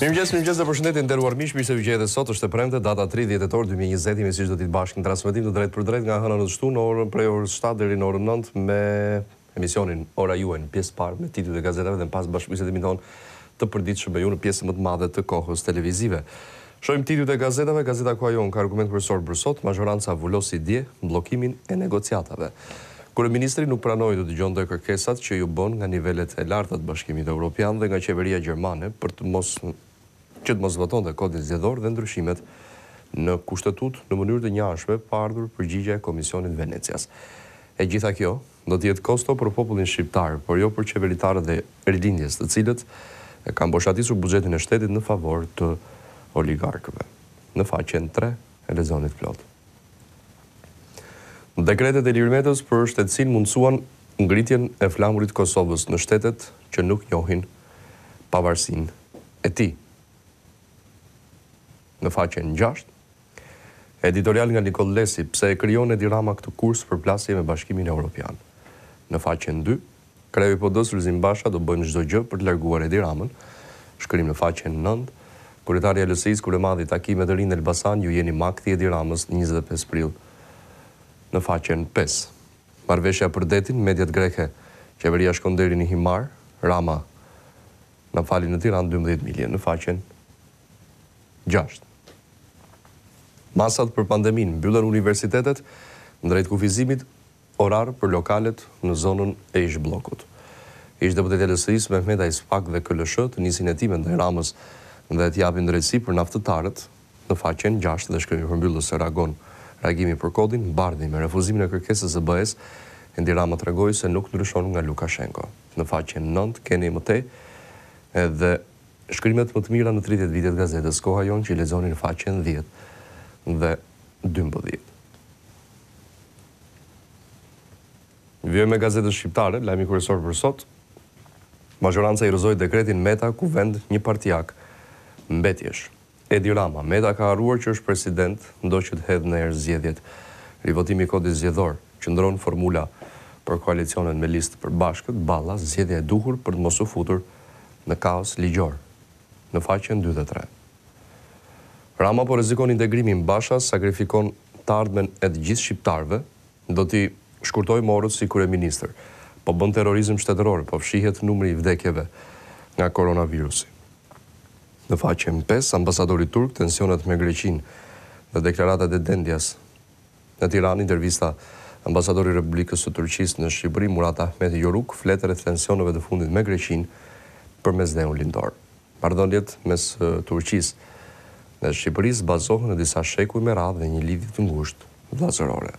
Mirëmëngjes, mirëmëngjes dhe përshëndetje të nderuar miq, mirë se vini edhe sot. Është e premte, data 30 tetor 2020, jemi si çdo ditë bashkë në transmetim të drejtpërdrejtë nga e hëna në të shtunë në orën prej orës 7 deri në orën 9 me emisionin Ora juaj në pjesë të parë me titujt e gazetave dhe më pas bashkëbisedimin tonë të përditshëm me ju në pjesën më të madhe të kohës televizive. Shohim titujt e gazetave, Gazeta Koha Jonë ka argumentin kryesor për sot, Mazhoranca vulosi dje bllokimin e negociatave. Kryeministri nuk pranoi të dëgjonte kërkesat që iu bënë nga nivelet e larta të Bashkimit Evropian dhe nga qeveria gjermane për të mos që të mos votonte Kodin Zgjedhor dhe ndryshimet në Kushtetutë në mënyrë të njëanshme pa ardhur përgjigja e Komisionit të Venecias. E gjitha kjo do të jetë kosto për popullin shqiptar, por jo për qeveritarët e Rilindjes, të cilët e kanë boshatisur buxhetin e shtetit në favor të oligarkëve. Në faqen tre e lexoni të plotë. Dekretet e Ilir Metës për shtetësinë mundësuan ngritjen e flamurit të Kosovës në shtetet që nuk njohin pavarësinë e tij. Në faqen gjashtë, editorial nga Nikollë Lesi, Pse e krijon Edi Rama këtë kurs përplasje me Bashkimin Evropian. Në faqen dy, Kreu i PD-së, Lulzim Basha, do bëjmë çdo gjë për të larguar Edi Ramën, shkrim në faqen nëntë, Kryetarja e LSI-së, Kryemadhi, takim me të rinjtë në Elbasan, ju jeni makthi i Edi Ramës, njëzet e pesë prill, në faqen pesë. Marrëveshja për detin, mediat greke, Greqia shkon deri në Himarë, Rama na fali në Tiranë dymbëdhjetë milje, në faqen gjashtë. Masat për pandeminë, mbyllen universitetet, drejt kufizimit, Orar për lokalet në zonën e ish-bllokut. Ish-deputetja e LSI-së, Mehmetaj, SPAK dhe KLSH të nisin hetime ndaj Ramës dhe t'u japin drejtësi për naftëtarët, në faqen gjashtë dhe shkrimi përmbyllës se reagon Reagimi për kodin, Bardhi me refuzimin e kërkesës së BE-së, Edi Rama tregoi se nuk ndryshon nga Lukashenko. Në faqen nëntë keni më tej edhe shkrimet më të mira në tridhjetë vite të gazetës Koha Jonë që i lexoni në faqen dhjetë dhe dymbëdhjetë. Vijojmë me gazetën shqiptare, lajmi kryesor për sot, Mazhoranca i rrëzoi dekretin Meta Kuvend njëpartiak. mbetjesh. Edi Rama, Meta ka harruar që është president, do që të hedhë në erë zgjedhjet. Rivotimi i Kodit Zgjedhor, qëndron formula për koalicionet me listë të përbashkët, Balla, Zgjidhja e duhur për të mos u futur në kaos ligjor. Në faqen dy dhe tre. Rama po rrezikon integrimin Basha sakrifikon të ardhmen e të gjithë shqiptarëve do t'i shkurtoj morët si kryeministër po bën terrorizëm shtetëror po fshihet numri i vdekjeve nga koronavirusi në faqen pesë ambasadori turk tensionet me Greqinë dhe deklaratat e Dendjas në Tiranë intervista ambasadori i Republikës së Turqisë në Shqipëri Murat Ahmet Joruk flet rreth tensioneve të fundit me Greqinë për Mesdheun Lindor. Marrëdhëniet mes Turqisë dhe Shqipërisë bazohen në disa shekuj me radhë dhe një lidhje të ngushtë vëllazërore.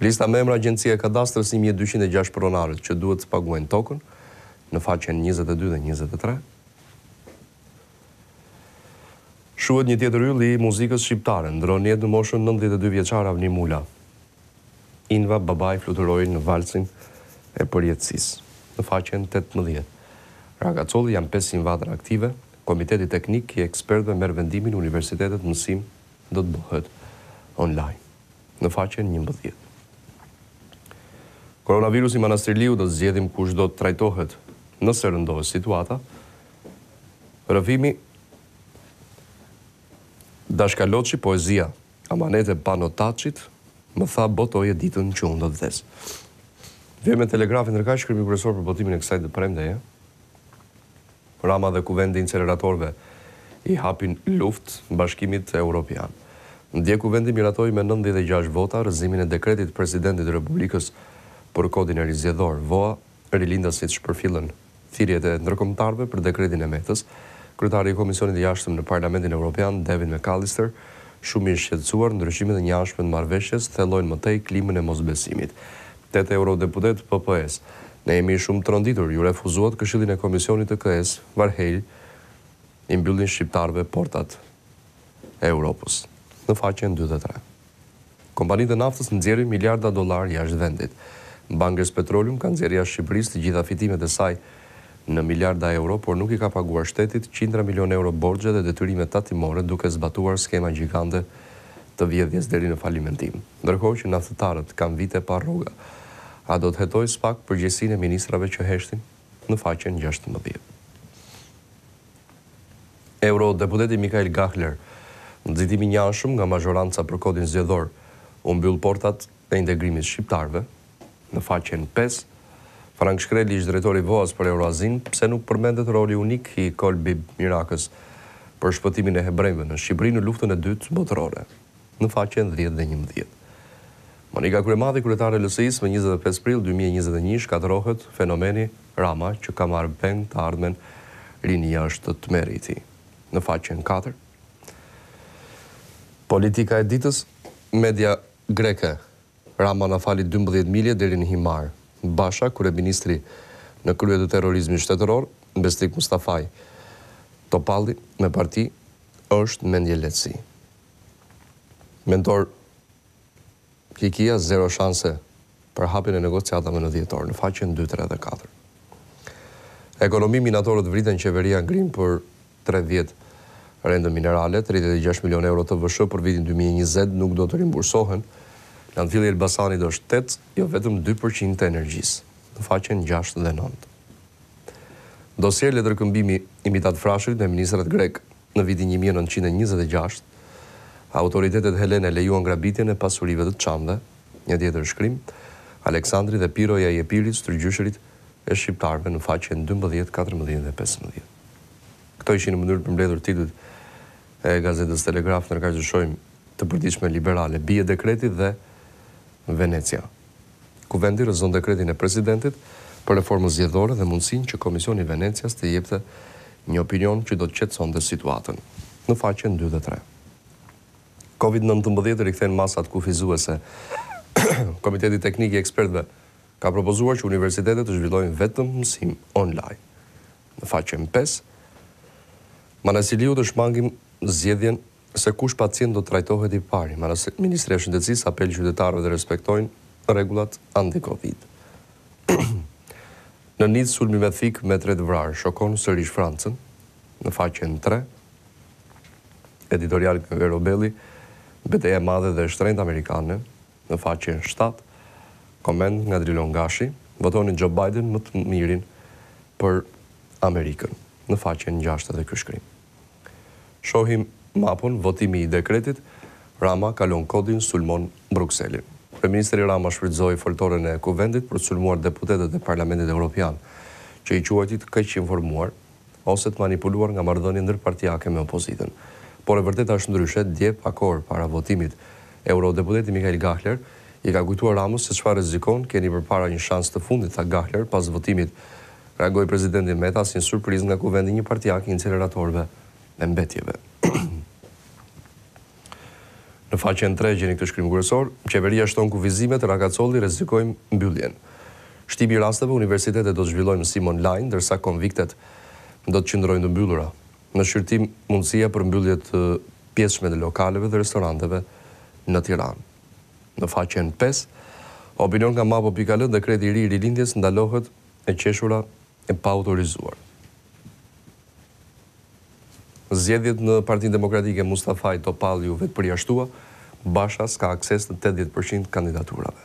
Lista me emra Agjencia e Kadastrës një mijë e dyqind e gjashtë pronarët që duhet të paguajnë tokën, në faqen njëzet e dy dhe njëzet e tre, shuhet një tjetër yll i muzikës shqiptare, ndërron jetë në moshën nëntëdhjetë e dy vjeçar Avni Mula. Inva, Babai fluturoi në valsin e përjetësisë, në faqen tetëmbëdhjetë. Ragacolli janë pesëqind vatra aktive, Komiteti Teknik i Ekspertëve merr vendimin universitetet mësimi do të bëhet online, në faqen njëmbëdhjetë. Koronavirusi Manastirliu do të zgjedhim kush do të trajtohet nëse rëndohet situata, Rrëfimi, Dashnor Kaloçi, poezia amanet e Pano Taçit më tha botoje ditën që unë do të vdes. Vijmë te Telegrafi ndërkaq shkrimi kryesor për botimin e kësaj të premteje, Rama dhe Kuvendi i inceneratorëve i hapin luftë Bashkimit Europian. Dje Kuvendi miratoi me nëntëdhjetë e gjashtë vota rrëzimin e dekretit të Presidentit të Republikës për Kodin e Ri Zgjedhor. Voa, rilindasit shpërfillën thirrjet e ndërkombëtarëve për dekretin e Metës, kryetari i Komisionit të Jashtëm në Parlamentin Europian, David McAllister, shumë i shqetësuar, ndryshimet e njëanshme të marrëveshjes thellojnë më tej klimën e mosbesimit. Tetë eurodeputetë të PPE-së, Ne jemi shumë tronditur, ju refuzuat këshillin e Komisionerit të KE-së, Varhelyi, i mbyllin shqiptarëve portat e Europës, në faqen dy dhe tre. Kompanitë e naftës nxjerrin miliarda dollarë jashtë vendit. Bankers Petroleum ka nxjerrë jashtë Shqipërisë të gjitha fitimet e saj në miliarda euro, por nuk i ka paguar shtetit qindra milionë euro borxhe dhe detyrime tatimore duke zbatuar skema gjigante të vjedhjes deri në falimentim. Ndërkohë që naftëtarët kanë vite pa rroga. A do të hetojë SPAK përgjegjësinë e ministrave që heshtin? Në faqen gjashtëmbëdhjetë. Eurodeputeti Michael Gahler, Nxitimi i njëanshëm nga mazhoranca për Kodin Zgjedhor u mbyll portat e integrimit shqiptarëve, në faqen pesë. Frank Shkreli, ish-drejtor i VOA-s për Euroazinë, Pse nuk përmendet roli unik i Kol Bib Mirakës për shpëtimin e hebrenjve në Shqipëri në Luftën e Dytë Botërore? në faqen dhjetë dhe njëmbëdhjetë. Monika Kryemadhi, kryetare e LSI-së, Më njëzet e pesë prill dy mijë e njëzet e një shkatërrohet fenomeni Rama që ka marrë peng të ardhmen Rinia është tmerri i tij, në faqen katër. Politika e ditës, Media greke, Rama na fali dymbëdhjetë milje deri në Himarë. Basha, kryeministri në krye të terrorizmit shtetëror, Besnik Mustafaj, Topalli me parti është mendjelehtësi. Mentor Kikia, zero shanse për hapjen e negociatave në dhjetor, në faqen dy, tre dhe katër. Ekonomi minatorët vriten qeveria ngrin për tridhjetë rentën minerale, tridhjetë e gjashtë milionë euro TVSH për vitin dy mijë e njëzet nuk do të rimbursohen, Landfilli Elbasanit është tetë, jo vetëm dy për qind të energjisë, në faqen gjashtë dhe nëntë. Dosje letërkëmbimi i Mithat Frashërit me ministrat grekë, Në vitin një mijë e nëntëqind e njëzet e gjashtë, autoritetet helene lejuan grabitjen e pasurive të çamëve, një tjetër shkrim, Aleksandri dhe Piroja i Epirit stërgjyshërit e shqiptarëve në faqen dymbëdhjetë, katërmbëdhjetë dhe pesëmbëdhjetë. Këto ishin në mënyrë të përmbledhur titujt e gazetës Telegraf ndërkaq të shohim të përditshmen liberale, Bie dekreti dhe Venecia. Kuvendi rrëzon dekretin e presidentit për reformën zgjedhore dhe mundësinë që Komisioni i Venecias të jepte një opinion që do të qetësonte situatën, në faqen dy dhe tre. Covid nëntëmbëdhjetë rikthehen masat kufizuese Komiteti Teknik i Ekspertëve ka propozuar që universitetet të zhvillojnë vetëm mësim online, në faqen pesë. Manastirliu të shmangim zgjedhjen se kush pacient do të trajtohet i pari, Ministria e Shëndetësisë apel qytetarëve të respektojnë rregullat anti-Covid. Në Nicë sulmi me thikë me tre të vrarë shokon sërish Francën, në faqen tre. Editorial nga Vero Beli, Beteja e madhe dhe e shtrenjtë amerikane, në faqen shtatë. Koment nga Drilon Gashi, Votoni Xho Bajden më të mirin për Amerikën, në faqen gjashtë edhe ky shkrim. Shohim Mapon, Votimi i dekretit, Rama kalon kodin, sulmon Brukselin. Kryeministri Rama shfrytëzoi foltoren e Kuvendit për të sulmuar deputetët e Parlamentit Evropian, që i quajti të keqinformuar ose të manipuluar nga marrëdhëniet ndërpartiake me opozitën. Por e vërteta është ndryshe, dje pak orë para votimit, eurodeputeti Mikael Gahler i ka kujtuar Ramës se çfarë rrezikon, keni përpara një shans të fundit, tha Gahler pas votimit Reagoi presidenti Meta asnjë surprizë nga kuvendi njëpartiak i inceneratorëve dhe mbetjeve. Në faqen tre gjeni këtë shkrim kryesor, Qeveria shton kufizimet, Rakacolli rrezikojmë mbylljen. Shtimi i rasteve, Universitetet do të zhvillojnë mësim online, ndërsa konviktet do të qëndrojnë të mbyllura. Në shqyrtim mundësia për mbyllje të pjesshme të lokaleve dhe restoranteve në Tiranë. Në faqen pesë, Opinion nga Mapo.al, Dekreti i ri i Rilindjes ndalohet e qeshura e paautorizuar. Zgjedhjet në Partinë Demokratike Mustafaj Topalli u vetëpërjashtua, Basha s'ka akses në tetëdhjetë për qind të kandidaturave.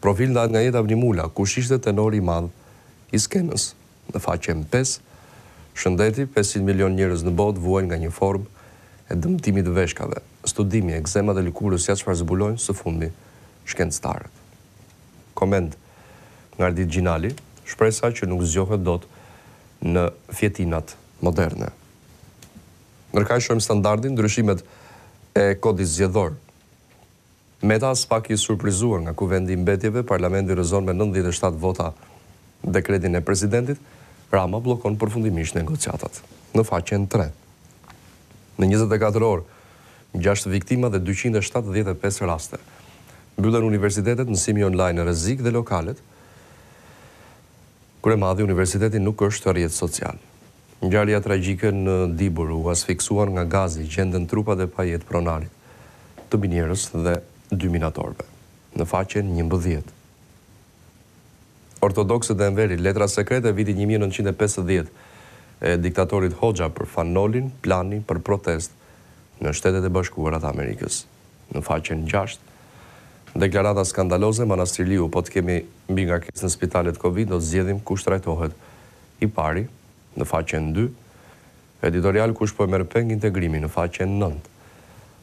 Profil ndahet nga jeta Avni Mula, kush ishte tenori i madh i skenës? Në faqen pesë, Shëndeti, pesëqind milionë njerëz në botë vuajnë nga një formë e dëmtimit të veshkave. Studimi, Ekzemat e lëkurës ja çfarë zbulojnë së fundmi shkencëtarët. Koment nga Ardit Gjinali, Shpresa që nuk zgjohet dot në fjetinat moderne. Ndërkaq shohim standardin, ndryshimet e Kodit Zgjedhor. Meta aspak i surprizuar nga Kuvendi i Mbetjeve, Parlamenti rrëzon me nëntëdhjetë e shtatë vota dekretin e Presidentit, Rama bllokon përfundimisht negociatat. Në faqen tre. Në njëzet e katër orë, gjashtë viktima dhe dyqind e shtatëdhjetë e pesë raste. Mbyllen universitetet, mësimi online në rrezik dhe lokalet, Kryemadhi universiteti nuk është rrjet social. Ngjarja tragjike në Dibër, u asfiksuan nga gazi, gjenden trupat e pajetë pronarit të minierës dhe dy minatorëve, në faqen njëmbëdhjetë. Ortodoksët dhe Enveri, Letra sekrete e vitit një mijë e nëntëqind e pesëdhjetë e diktatorit Hoxha për Fan Nolin, Plani për protestë në Shtetet e Bashkuara të Amerikës, në faqen gjashtë, Deklarata skandaloze Manastirliu, Po të kemi mbingarkesë në spitalet Covid, do të zgjedhim kush trajtohet i pari, në faqen dy, Editorial Kush po e merr peng integrimin në faqen nëntë.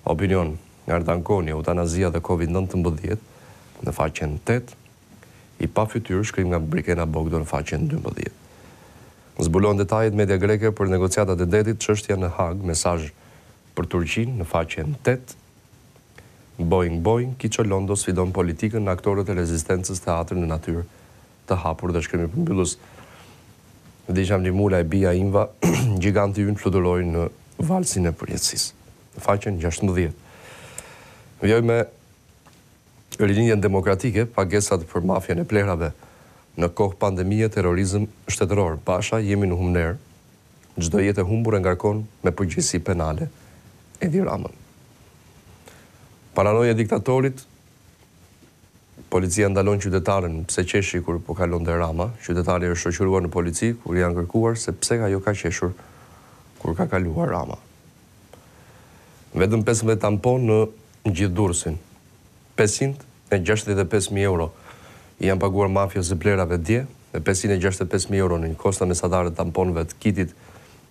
Opinion nga Artan Koni, Eutanazia dhe Covid nëntëmbëdhjetë në faqen tetë. I pafytyrë shkrim nga Brikena Bogdo në faqen dymbëdhjetë. Zbulon detajet media greke për negociatat e detit çështja në Hagë mesazh për Turqinë në faqen tetë. Boing Boing Kiço Londo sfidon politikën në aktorët e rezistencës teatër në natyrë të hapur dhe shkrimi përmbyllës Vdes Avni Mula, e bija Inva, gjiganti ynë fluturoi në valsin e përjetësisë. Në faqen gjashtëmbëdhjetë. Vijoj me Rilindjen Demokratike, pagesat për mafien e plehrave në kohë pandemie terrorizëm shtetëror, Basha jemi në humnerë, çdo jetë e humbur e ngarkon me përgjegjësi penale Edi Ramën. Paranoja e diktatorit, Policia ndalon qytetarin pse qeshi kur po kalonte Rama, qytetari është shoqëruar në polici ku i janë kërkuar se pse ai ka qeshur kur ka kaluar Rama. Vetëm pesëmbëdhjetë tamponë në gjithë Durrësin, pesëqind e gjashtëdhjetë e pesë mijë euro i janë paguar mafios së plehrave dje dhe pesëqind e gjashtëdhjetë e pesë mijë euro në një kosto mesatare të tamponëve të kitit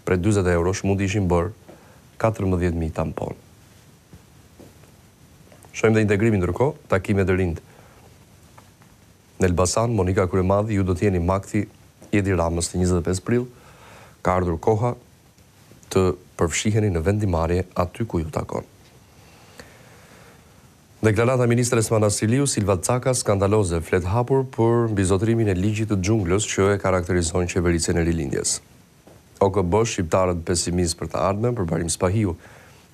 prej dyzet eurosh mund të ishin bërë katërmbëdhjetë mijë tamponë. Shohim dhe integrimin ndërkohë, takim me të rinjtë në Elbasan, Monika Kryemadhi, ju do të jeni makthi i Edi Ramës në njëzet e pesë prill, ka ardhur koha të përfshiheni në vendimmarrje aty ku ju takon. Deklarata e ministres Manastirliu, Silva Caka, skandaloze, flet hapur për mbizotërimin e ligjit të xhunglës që e karakterizon qevericjen e Rilindjes. OKB, Shqiptarët pesimistë për të ardhmen, Përparim Spahiu,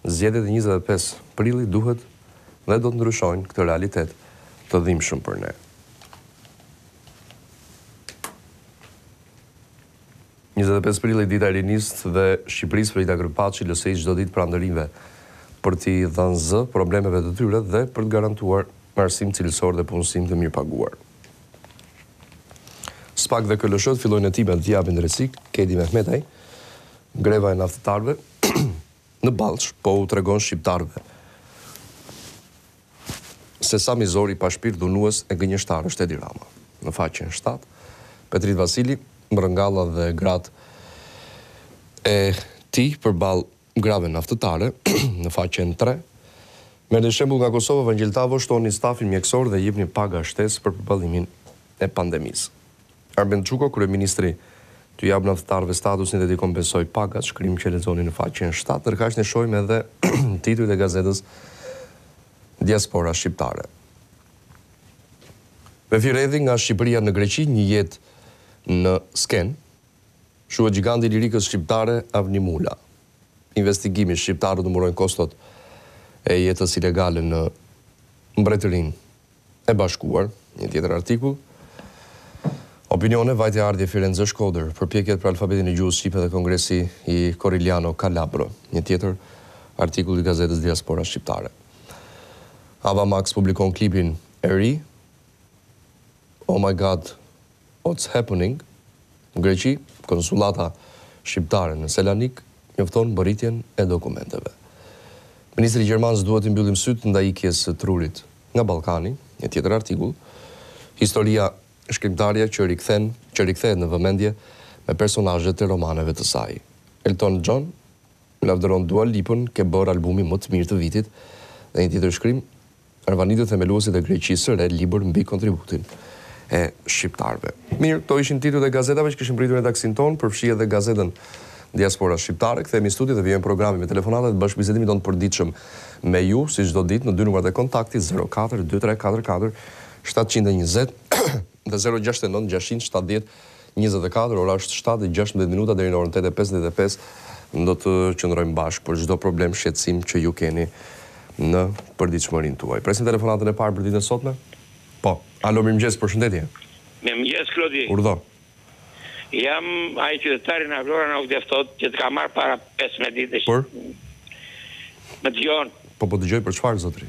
Zgjedhjet e njëzet e pesë prillit duhet dhe do të ndryshojnë këtë realitet të dhimbshëm për ne. Njëzet e pesë prilli dita e rinisë dhe Shqipërisë Frida Kërpaçi, LSI çdo ditë pranë të rinjve për t'i dhënë zë problemeve të tyre dhe për të garantuar arsim cilësor dhe punësim të mirëpaguar. Spak dhe KLSH të fillojnë hetimet dhe të japin drejtësi, Kedi Mehmetaj, Greva e naftëtarëve në Ballsh po u tregon shqiptarëve se sa mizor, i pashpirt, dhunues e gënjeshtar është Edi Rama. Në faqen shtatë, Petrit Vasili, Mrëngalla dhe gratë e tij përballë Grave naftëtare, në faqen tre. Merrni shembull nga Kosova, Vangjel Tavo, shtoni stafin mjekësor dhe jepni paga shtesë për përballimin e pandemisë. Arben Çuko, kryeministri t'u japë naftëtarëve statusin dhe t'i kompensojë pagat, shkrim që e lexoni në faqen shtatë, ndërkaq ne shohim edhe titujt e gazetës Diaspora Shqiptare. Vefi Redhi nga Shqipëria në Greqi, një jetë në skenë. Shuhet gjiganti i lirikës shqiptare, Avni Mula. Investigimi, Shqiptarët numërojnë kostot e jetës ilegale në Mbretërinë e Bashkuar, një tjetër artikull. Opinione, Vajtje-ardhje Firenze-Shkodër, përpjekjet për alfabetin e gjuhës shqipe dhe kongresi i Corigliano Calabro, një tjetër artikull i gazetës Diaspora Shqiptare. Ava Max publikon klipin e ri, Oh My God What's happening, Në Greqi, konsullata shqiptare në Selanik njofton mbërritjen e dokumenteve. Ministri gjerman S'duhet t'i mbyllim sytë ndaj ikjes së trurit nga Ballkani, një tjetër artikull. Historia, Shkrimtarja që rikthen, që rikthehet në vëmendje me personazhet e romaneve të saj. Elton John lavdëron Dua Lipën, Ke bërë albumin më të mirë të vitit dhe një tjetër shkrim, Arvanitët themeluesit e Greqisë së re libër mbi kontributin e shqiptarëve. Mirë, këto ishin titujt e gazetave që kishim pritur në taksinë tonë, përfshi edhe gazetën Diaspora Shqiptare. Kthehemi në studio dhe vijojmë programin me telefonatat e bashkëbisedimit tonë të përditshëm me ju, si çdo ditë, në dy numrat e kontaktit, zero katër dy tre katër katër shtatëqind e njëzet. Dhe zero gjashtëdhjetë e nëntë, gjashtëqind e shtatëdhjetë, njëzet e katër, ora është shtatë e gjashtëmbëdhjetë minuta deri në orën tetë e pesëdhjetë e pesë do të qëndrojmë bashkë për çdo problem, shqetësim që ju keni në përditshmërinë tuaj. Presim telefonatën e parë për ditën e sotme? Po. Alo, mirëmëngjes, përshëndetje. Mirëmëngjes, Klodi. Urdhëro. Jam ai qytetari nga Vlora në Avdi, eh, thotë që të kam marrë para pesëmbëdhjetë ditësh. Për? Më dëgjon? Po, po dëgjoj, për çfarë zotëri?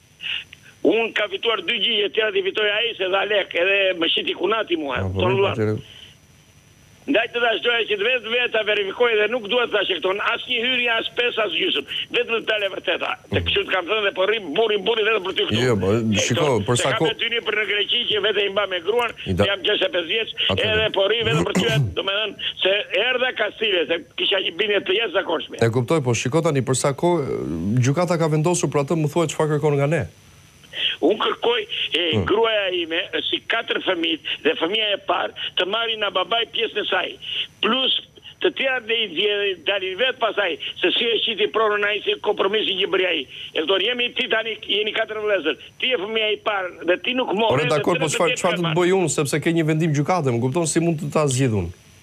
Unë ka fituar dy gjyqe të tjerat i fitoi ai se dha lek edhe më shiti kunati mua. Ndaj të thash doja që të vetë vetë ta verifikoj dhe nuk dua të thash e këtu në asnjë hyrje as pesë as gjysmë. Vetëm të dalë e vërteta. Të kështu të kam thënë dhe po rri burri burri vetëm për ty këtu. Jo, po shiko, për sa kohë. Kam dy nipër në Greqi që vetë i mba me gruan, jam 65 vjeç, edhe po rri vetëm për ty, domethënë se erdha kastile, se Kisha një bindje të jashtëzakonshme. E kuptoj, po shiko tani për sa kohë gjykata ka vendosur për atë më thuaj çfarë kërkon nga ne? Unë kërkoj e gruaja ime si katër fëmijë dhe fëmija e parë të marri nga babai pjesën e saj plus të tjerat ne i nxjerrim dalin vetë pastaj se si e shiti pronën ai si kompromisin që bëri ai e kupton jemi ti tani jeni katër vëllezër ti je fëmija i parë dhe ti nuk more Ore dakor po çfarë çfarë do të bëj unë sepse ke një vendim gjykate më kupton si mund të ta zgjidh unë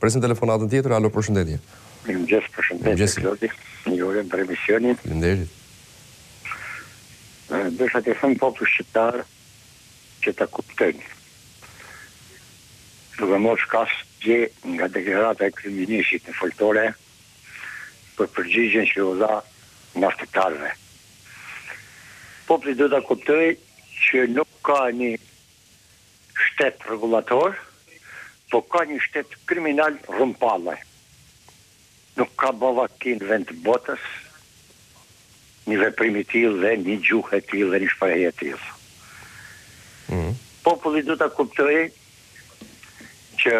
Presim telefonatën tjetër, alo përshëndetje. Mirëmëngjes, përshëndetje Klodi, ju uroj për emisionin. Faleminderit. Desha të them popullit shqiptar që ta kuptojnë. Duke mos kasë gje nga deklarata e kryeministrit në foltore për përgjigjen që u dha naftëtarëve. Populli duhet ta kuptojë që nuk ka një shtet rregullator po ka një shtet kriminal rrumpalle nuk ka ba vaki në vend të botës një veprim i tillë dhe një gjuhë e tillë dhe një shprehje e tillë populli duhet ta kuptojë që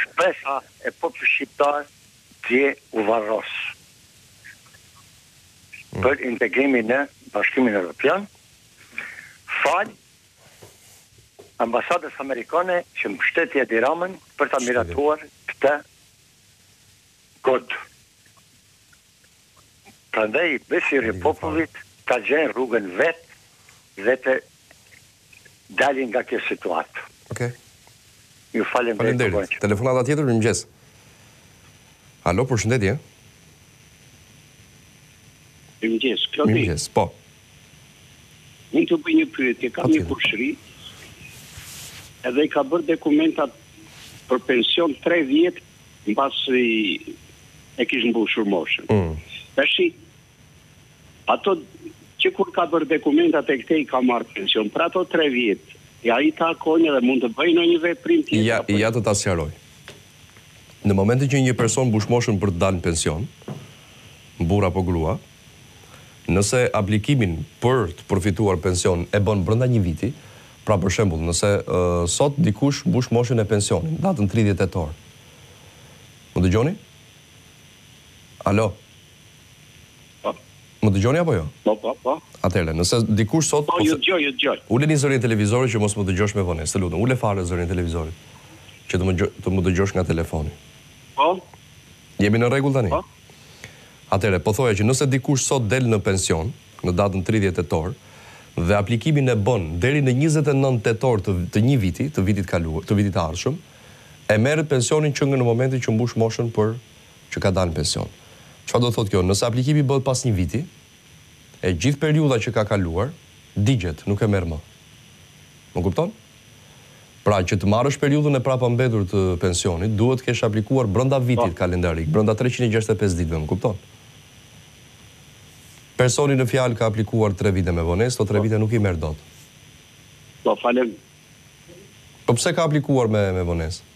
shpresa e popullit shqiptar dje u varros për integrimin në bashkimin evropian Falë ambasadës amerikane që mbështeti Edi Ramën për ta miratuar këtë kod. Prandaj besimi i popullit ta gjejnë rrugën vetë dhe të dalin nga kjo situatë. Okej. Ju falem për Faleminderit. kohën. Telefonata tjetër, mirëmëngjes. Alo, përshëndetje. Mirëmëngjes, Klodi. Mirëmëngjes, po. Mund të bëj një pyetje, kam një kushëri, edhe ai ka bërë dokumentat për pension 3 vjet mbasi e kish mbushur moshën. Mm. Tashi atë që kur ka bërë dokumentat e këtej ka marrë pension, për ato 3 vjet, a i takojnë edhe mund të bëjë ndonjë veprim tjetër. Ja, ja të ta sqaroj. Në momentin që një person mbush moshën për të dalë në pension, burrë apo grua, Nëse aplikimin për të përfituar pension e bën brenda një viti, pra për shembull, nëse sot dikush mbush moshën e pensionit, datën tridhjetë tetor. Më dëgjoni? Alo? Po. Më dëgjoni apo jo? Po, po, po. Atëherë, nëse dikush sot Po, ju dëgjoj, ju dëgjoj. Uleni zërin e televizorit që mos më dëgjosh me vonesë, të lutem. Ule fare zërin e televizorit që të më të më dëgjosh nga telefoni. Po. Jemi në rregull tani? Po. Atëherë, po thoja që nëse dikush sot del në pension, në datën tridhjetë tetor, dhe aplikimin e bën deri në njëzet e nëntë tetor të të një viti, të vitit kaluar, të vitit të ardhshëm, e merr pensionin që nga në momentin që mbush moshën për që ka dalë në pension. Çfarë do të thotë kjo? Nëse aplikimi bëhet pas një viti, e gjithë periudha që ka kaluar digjet, nuk e merr më. Më kupton? Pra, që të marrësh periudhën e prapambetur të pensionit, duhet të kesh aplikuar brenda vitit kalendarik, brenda treqind e gjashtëdhjetë e pesë ditëve, më kupton? Personi në fjalë ka aplikuar tre vite me vonesë, këto tre vite nuk i merr dot. Po, falem. Po pse ka aplikuar me me vonesë?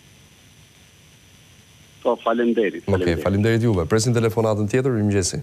Po, faleminderit. Okej, faleminderit juve. Presim telefonatën tjetër, mirëmëngjesi.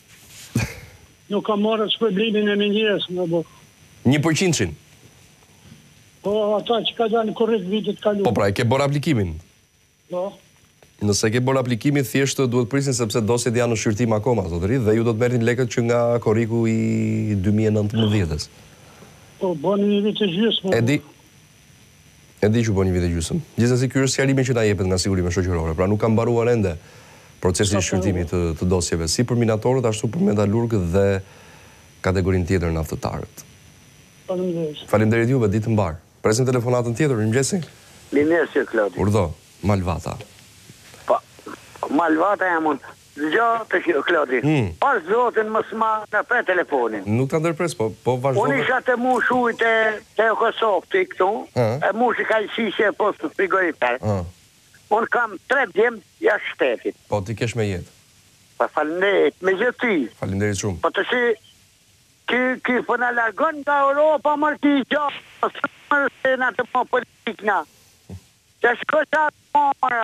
Nuk kam marrë as shpërblimin e minierës në botë. Një përqindshin? Po, ata që ka dalë korrik vitit të kaluar. Po pra, e ke bërë aplikimin? Po. Nëse ke bërë aplikimin, thjesht duhet të prisni sepse dosjet janë në shqyrtim akoma, zotëri, dhe ju do të merrni lekët që nga korriku i dy mijë e nëntëmbëdhjetës. Po, u bë një vit e gjysmë. E di. E di që u bë një vit e gjysmë. Gjithsesi ky është sqarimi që na jepet nga Sigurime Shoqërore, pra nuk ka mbaruar ende procesi i shqyrtimit të dosjeve, si për minatorët ashtu për metalurgët dhe kategorinë tjetër naftëtarët. Faleminderit. Faleminderit juve, ditë të mbarë. Presim telefonatën tjetër, mirëmëngjesi. Mirëmëngjesi Klodi. Urdhëro, Malvata. Po, Malvata jam unë. Dëgjo këtu Klodi, pash zotin mos ma ndërpre telefonin. Nuk ta ndërpres, po po vazhdo. Unë isha të mush ujë te te Kosofti këtu, e mush kaq shishe e fus në frigorifer. Unë kam tre djem jashtë shtetit. Po t'i kesh me jetë. Po faleminderit, me gjithë ty. Faleminderit shumë. Po tash ky ky po na largon nga Europa mor ky i gjallë, po si mor se na të bë politikë na. Te shko ca të mora.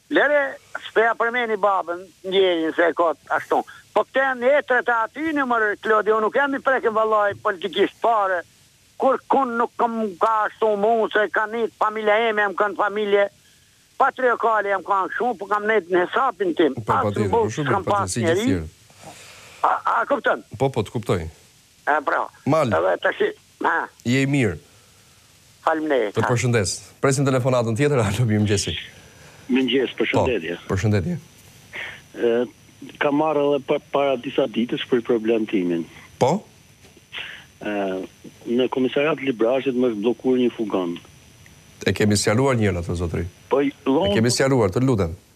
Lëre s'po ja përmeni babën ndjerin se e ka ashtu. Po këto janë hatret e atyne mor Klodi, unë nuk jam i prekë vallai politikisht fare, kurr kund nuk kam ka ashtu mu se ka nejt familja eme jem kan familje patriarkale jem kan kshu po kam nejt në hesapin tim, as në burg s'kam pas njeri, a kupton? Po po të kuptoj. E pra, edhe tashi Je i mirë. Faleminderit. Të përshëndes. Presim telefonatën tjetër. Alo, mirëmëngjesi. Mirëmëngjes, përshëndetje. Po, përshëndetje. Ë kam marrë edhe para disa ditësh për problemin timin. Po? Ë në komisariat Librazhdit më është bllokuar një fugon. E kemi sqaruar një herë atë zotëri. Po, e kemi sqaruar, të lutem.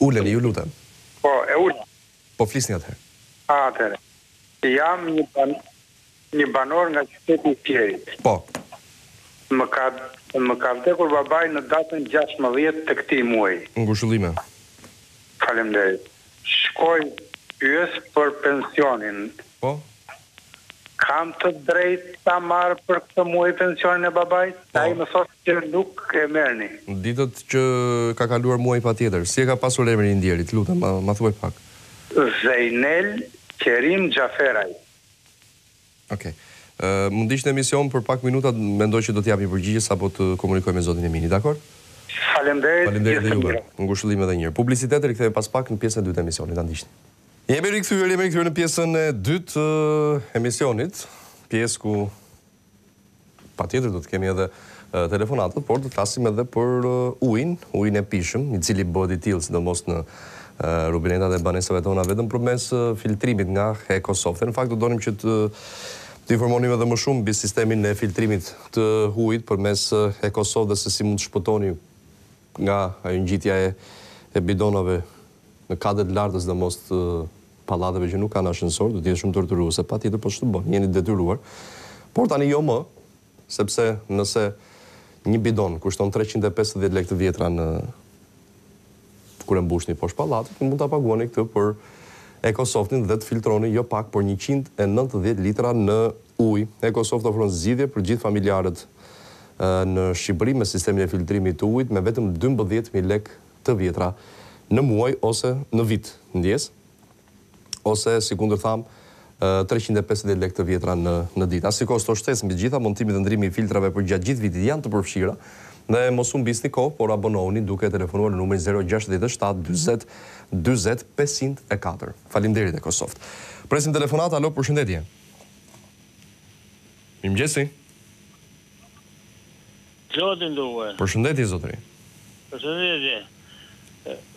Uleni, ju lutem. Po, e ula. Po flisni atëherë. Atëherë. Jam një ban një banor nga qyteti i Fierit. Po. Më ka më ka vdekur babai në datën gjashtëmbëdhjetë të këtij muaji. Ngushëllime. Faleminderit. Shkoj pyes për pensionin. Po. Kam të drejtë ta marr për këtë muaj pensionin e babait? Po. Ai më thotë që nuk e merrni. Ditët që ka kaluar muaji patjetër. Si e ka pasur emrin i ndjeri,? të lutem, ma, ma thuaj pak. Zejnel Kerim Xhaferaj. Ok. Ë, mund ndiqni emisionin për pak minuta, mendoj që do të jap një përgjigje sapo të komunikoj me zotin Emini. Dakord? Faleminderit, gjithë të mirën. Ngushëllime edhe një herë. Publicitet e rikthehemi pas pak në pjesën e dytë të emisionit. Na ndiqni. Jemi rikthyer, jemi rikthyer në pjesën e dytë të emisionit, pjesë ku patjetër do të kemi edhe telefonatët, por do të flasim edhe për ujin, ujin e pijshëm, i cili bëhet i tillë sidomos në rubinetat e banesave tona vetëm përmes filtrimit nga EcoSoft. Në fakt do donim që t'ju informonim edhe më shumë mbi sistemin e filtrimit të ujit përmes EcoSoft dhe se si mund të shpëtoni nga ajo ngjitja e e bidonave Në kate të larta sidomos të pallateve që nuk kanë ashensor duhet të jetë shumë torturuese, patjetër po ç'të bëni, jeni të detyruar. Por tani jo më, sepse nëse një bidon kushton treqind e pesëdhjetë lekë të vjetra kur e mbushni poshtë pallatit, ju mund ta paguani këtë për EcoSoft-in dhe të filtroni jo pak por njëqind e nëntëdhjetë litra ujë. EcoSoft ofron zgjidhje për gjithë familjarët në Shqipëri me sistemin e filtrimit të ujit me vetëm dymbëdhjetë mijë lekë të vjetra në muaj ose në vit ndjesë ose sikundër thamë treqind e pesëdhjetë lekë të vjetra në në ditë. Asnjë kosto shtesë mbi të gjitha, montimi dhe ndrrimi i filtrave për gjatë gjithë vitit janë të përfshira dhe mos humbisni kohë, por abonohuni duke telefonuar në numrin zero gjashtëdhjetë e shtatë dyzet dyzet pesëqind e katër. Faleminderit EcoSoft. Presim telefonatë, alo, përshëndetje. Mirëmëngjesi. Klodin dua. Përshëndetje zotëri. Përshëndetje.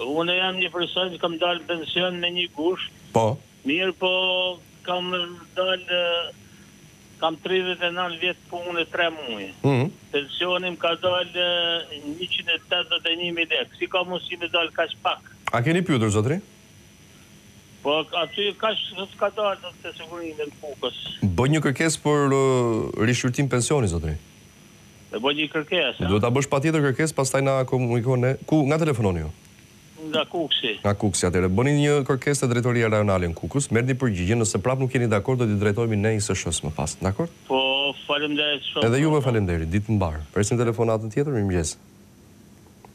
Unë jam një person që kam dalë në pension me një gusht. Po. Mirëpo kam dalë kam 39 vjet punë e 3 muaj. Mhm. Pensioni m'ka dalë 181000 lekë. Si ka mundësi me dalë kaq pak? A keni pyetur zotëri? Po aty kaq s'ka dalë te sigurimi në Kukës. Bëj një kërkesë për rishqyrtim pensioni zotëri. Të bëj një kërkesë, a? Duhet ta bësh patjetër kërkesë, pastaj na komunikoni ne. Nga ku, nga telefononi ju? Nga Kukësi. Nga Kukësi, atëherë bëni një kërkesë te Drejtoria Rajonale në Kukës, merrni përgjigjen, nëse prapë nuk jeni dakord do t'i drejtohemi ne ISSH-së më pas. Dakord? Po, faleminderit shumë. Edhe juve faleminderit, ditë të mbarë. Presim telefonatën tjetër, mirëmëngjes.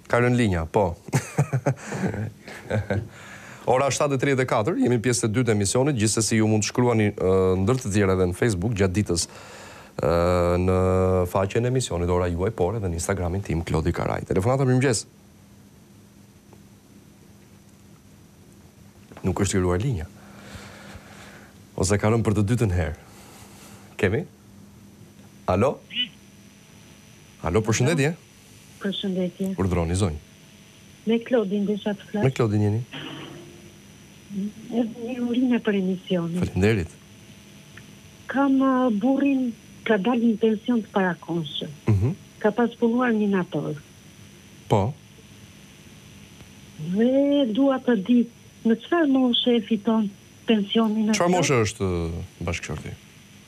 Ka rënë linja, po. Ora 7:34, jemi në pjesën e dytë të emisionit, gjithsesi ju mund të shkruani ndër të tjera edhe në Facebook gjatë ditës në faqen e emisionit Ora juaj, por edhe në Instagramin tim Klodi Karaj. Telefonata mirëmëngjes. Nuk është liruar linja. Ose ka rënë për të dytën herë. Kemi? Alo? Alo, përshëndetje. Përshëndetje. Urdhroni zonjë. Me Klodin desha të flas. Me Klodin jeni. Edhe urime për emisionin. Faleminderit. Kam uh, burrin ka dalë në pension të parakoshëm. Mhm. Mm ka pas punuar minator. Po. Dhe dua të di në çfarë moshe e fiton pensionin e Çfarë moshe është uh, bashkëshorti?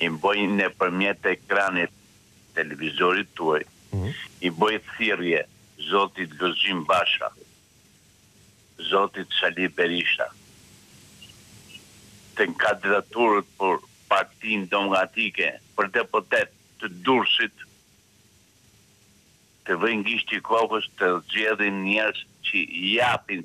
I bëj nëpërmjet ekranit televizorit tuaj, i bëj thirrje zotit Lulzim Basha, zotit Sali Berisha, të kandidaturët për Partinë Demokratike për deputet të Durrësit, të vëjnë gishtin kokës të zgjedhin njerëz që i japin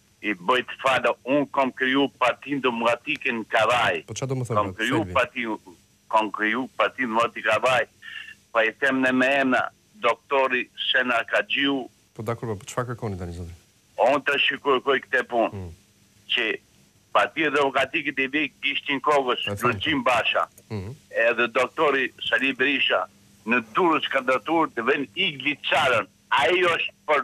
I bëj të fala un kom kriju partin demokratike në kavajë Po ça do me thon kom kriju parti kom kriju partin demokratike kavajë po i them ne me emna doktori shen arkaxhiu Po dakord po çfar kërkoni tani zotri. Un tash i kërkoj kte pun qe partia demokratike ti vij gishtin kokës lulzim basha edhe doktori sali berisha në durrës kandidaturë të vëjn igli carën ai osht për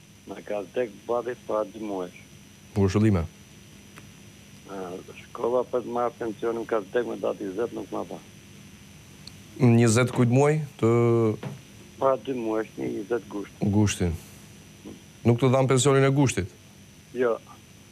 Na ka vdek babi para dy muajsh. Ngushëllime. Shkova për të marrë pensionin, më ka vdek me datë njëzet nuk ma dha. Njëzet kujt muaj? Të Para dy muajsh, më njëzet gusht. Gushtin. Nuk të dhanë pensionin e gushtit? Jo.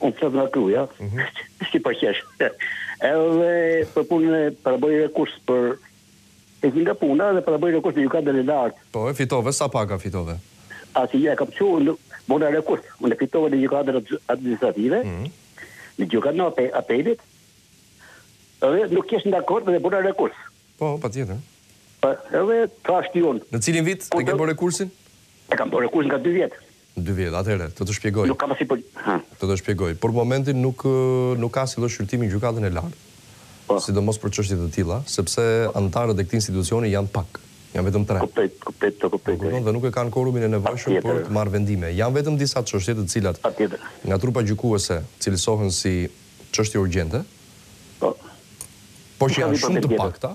Unë jam nga Kruja, si për qesh. Edhe për punën e kam bërë rekurs për e gjithë nga puna dhe kam bërë rekurs në Gjykatën e Lartë. Po, e fitove, sa paga fitove? Asnjë, kam çu, unë bona rekurs, unë e fitova në gjykatën administrative, mm. në gjykatën e ape, apelit, edhe nuk qeshë dakord dhe bona rekurs. Po, patjetër. Pa, edhe tashti Në cilin vit e ke bërë rekursin? E kam bërë rekursin ka dy vjet. Dy vjet, atëherë, të të shpjegoj. Nuk kam asnjë për, ha. Të të shpjegoj. Për momentin nuk nuk ka asnjë lloj shqyrtimi në Gjykatën e Lartë. Po. Sidomos për çështje të tilla, sepse anëtarët e këtij institucioni janë pak. Janë vetëm tre. Kuptoj, kuptoj, të kuptoj. E kupton dhe nuk e kanë korumin e nevojshëm për të marrë vendime. Janë vetëm disa çështje të cilat Patjetër. nga trupa gjykuese cilësohen si çështje urgjente. Po. Po që janë shumë të pakta,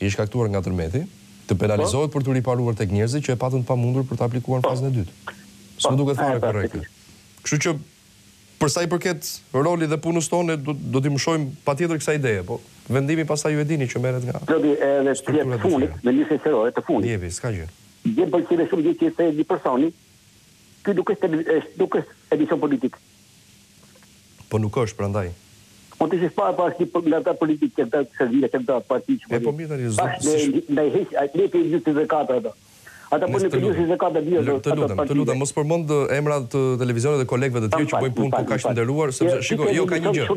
i shkaktuar nga tërmeti, të penalizohet për t'u riparuar tek njerëzit që e patën të pamundur për të aplikuar në fazën e dytë. S'më duket fare korrekte. Kështu që për sa i përket rolit dhe punës tonë, ne do t'i mshojmë patjetër kësaj ideje, po vendimi pastaj ju e dini që merret nga strukturat e tjera. Një gjë e fundit, Jepi, s'ka gjë. Gjë, më pëlqeu shumë gjë që i the një personi, ky nuk është emision politik. Po nuk është, prandaj. Po ti s'ke parë pas tipa nga ata politikë që ata servilë që ata parti që po. E po mirë tani zotëri. Pas ne ndaj hiç ai ne për 24 ata. Ata po ne për 24 ata dy ata. Të lutem, të lutem mos përmend emra të televizioneve dhe kolegëve të tjerë që bëjnë punë po kaq të nderuar sepse shiko, jo ka një gjë.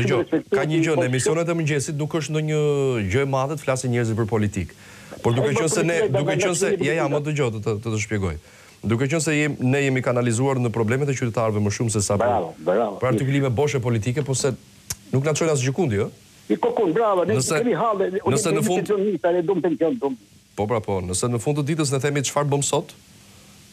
Dëgjo, ka një gjë në emisionet e mëngjesit nuk është ndonjë gjë e madhe të flasin njerëzit për politikë. Por duke qenë se ne, duke qenë se ja ja më dëgjo të të shpjegoj. Duke qenë se jem, ne jemi kanalizuar në problemet e qytetarëve më shumë se sa për, Bravo, bravo. për artikulime boshe politike, po se nuk na çojnë asgjëkundi, ë? Ti kokun, bravo, ne Nëse- kemi hall, ne nëse në kemi fund- pensionista, ne duam pension, duam. Po pra po, nëse në fund të ditës ne themi çfarë bëmë sot,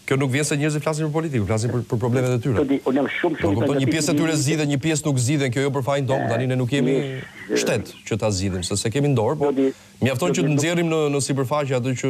kjo nuk vjen se njerëzit flasin për politikë, flasin për, për problemet e tyre. Po di, unë jam shumë Domethënë, kupton, një pjesë e tyre zgjidhen, një pjesë nuk zgjidhen, kjo jo për fajin tonë, tani ne nuk jemi Mish, shtet që ta zgjidhim, se s'e kemi në dorë, po do di- mjafton do që di, të nuk- nxjerrim në në sipërfaqe atë që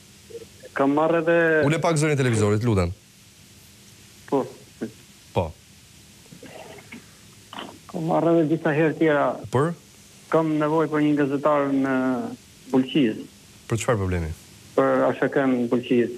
Kam marrë edhe Ule pak zërin e televizorit, lutem. Po. Po. Kam marrë edhe disa herë tjera. Për? Kam nevojë për një gazetar në Bulqizë. Për çfarë problemi? Për ASHK-në në Bulqizë.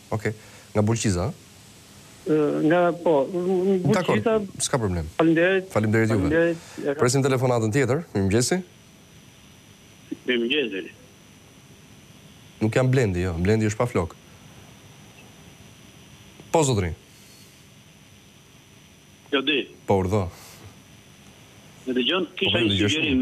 Okej. Nga Bulqiza, ë? Nga po, Bulqiza. S'ka problem. Faleminderit. Faleminderit juve. Presim telefonatën tjetër. Mirëmëngjesi. Mirëmëngjesi. Nuk jam Blendi, jo. Blendi është pa flok. Po zotëri. Jo di. Po urdhëro. Më dëgjon? Kisha një sugjerim.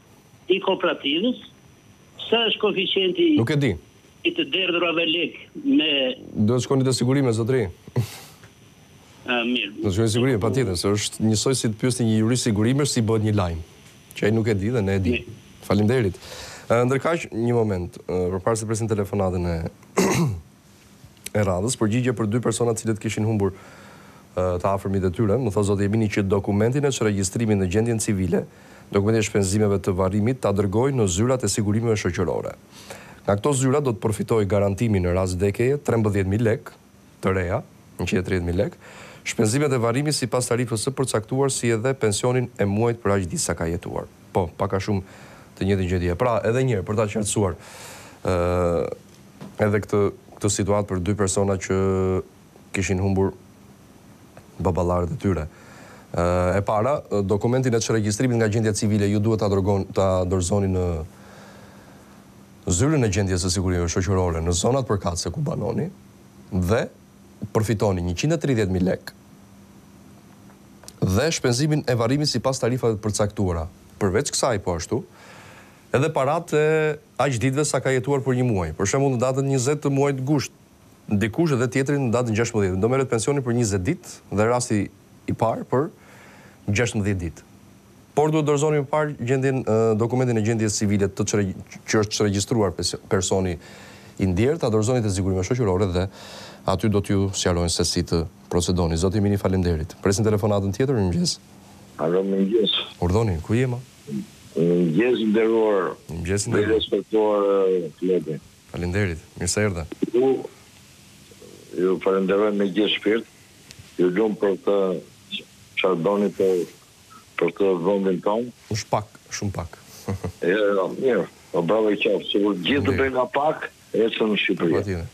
i kooperativës, sa është koeficienti Nuk e di. e të derdhurave lekë me. Duhet të shkoni te sigurime zotëri. Ah, mirë. Duhet të shkoni te sigurime, patjetër, se është njësoj si të pyesni një jurist sigurimesh si bëhet një lajm. Që ai nuk e di dhe ne e dimë. Mirë. Faleminderit. Ndërkaq, një moment, përpara se të presim telefonatën e e radhës, përgjigje për dy persona të cilët kishin humbur të afërmit e tyre, më thotë zoti Emini që dokumentin e çregjistrimit në gjendjen civile, dokumentin e shpenzimeve të varrimit, ta dërgojnë në zyrat e sigurimeve shoqërore. Nga këto zyra do të përfitojë garantimin në rast vdekjeje, trembëdhjetë mijë lekë të reja, njëqind e tridhjetë mijë lekë, shpenzimet e varrimit sipas tarifës së përcaktuar si edhe pensionin e muajit për aq ditë sa ka jetuar. Po, pak a shumë të njëjtën gjë. Pra, edhe një herë, për ta qartësuar, ë, edhe këtë këtë situatë për dy persona që kishin humbur baballarët e tyre. E para, dokumentin e çregjistrimit nga gjendja civile ju duhet ta dërgoni ta dorëzoni në Zyrën e Gjendjes së Sigurimeve Shoqërore në zonat përkatëse ku banoni dhe përfitoni njëqind e tridhjetë mijë lekë dhe shpenzimin e varrimit sipas tarifave të përcaktuara. Përveç kësaj po ashtu edhe paratë e aq ditëve sa ka jetuar për një muaj. Për shembull, në datën njëzet të muajit gusht, dikush dhe tjetri në datën gjashtëmbëdhjetë, do merret pensioni për njëzet ditë dhe rasti i parë për gjashtëmbëdhjetë ditë. Por duhet dorëzoni më parë gjendjen dokumentin e gjendjes civile të që është çregjistruar personi i ndjerë, ta dorëzoni te Sigurime Shoqërore dhe aty do t'ju sqarojnë se si të procedoni. Zoti Emini, faleminderit. Presim telefonatën tjetër, mirëmëngjes. Alo, mirëmëngjes. Urdhoni, ku jemi? Mëngjes i nderuar. Mëngjes i nderuar. Të respektuar Fleti. Faleminderit. Mirë se erdhe. Ju ju falënderoj me gjithë shpirt. Ju lumtë për çfarë bëni për për të vendin tonë. Është pak, shumë pak. Jo, jo, mirë. Po bravo ju qoftë. Sikur gjithë të bëjnë pak, Ecën Shqipëria. Patjetër.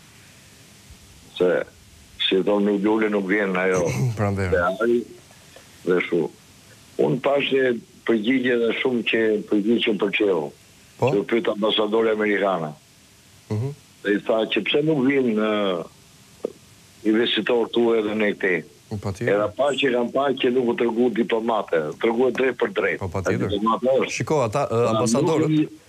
Se si thonë me një lule nuk vjen ajo. Pranvera. Dhe shu. Unë pashë një përgjigje dhe shumë që përgjigje që pëlqeu. Po. U pyet ambasadorja amerikane. Mhm. Dhe i tha që pse nuk vijnë në investitorët edhe ne këtej. Patjetër. Edhe pa që kam pa që nuk u tregu diplomate, u tregu drejtpërdrejt. Po patjetër. Shiko ata ambasadorët.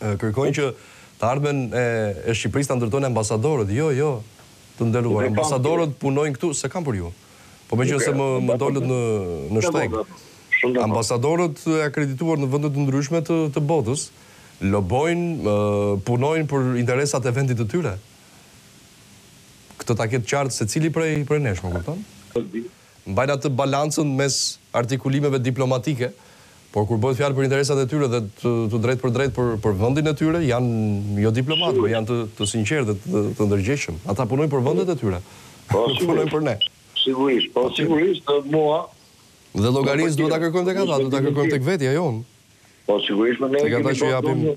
Kërkojnë që të ardhmen e Shqipërisë ta ndërtojnë ambasadorët. Jo, jo, të nderuar, ambasadorët punojnë këtu, s'e kam për ju. Po meqenëse më dolët në shteg. Ambasadorët e akredituar në vende të ndryshme të botës lobojnë, punojnë për interesat e vendit të tyre. Këtë ta ketë qartë secili prej nesh, më kupton? mbajnë atë balancën mes artikulimeve diplomatike, por kur bëhet fjalë për interesat e tyre dhe të drejtpërdrejta për për vendin e tyre, janë jo diplomatë, por janë të të sinqertë dhe të të ndërgjegjshëm. Ata punojnë për vendet e tyre. Nuk punojnë për ne. Sigurisht, po sigurisht dhe mua. Dhe llogari s'duhet ta kërkojmë tek ata, duhet ta kërkojmë tek vetja jonë. Po sigurisht, ne kemi bërë.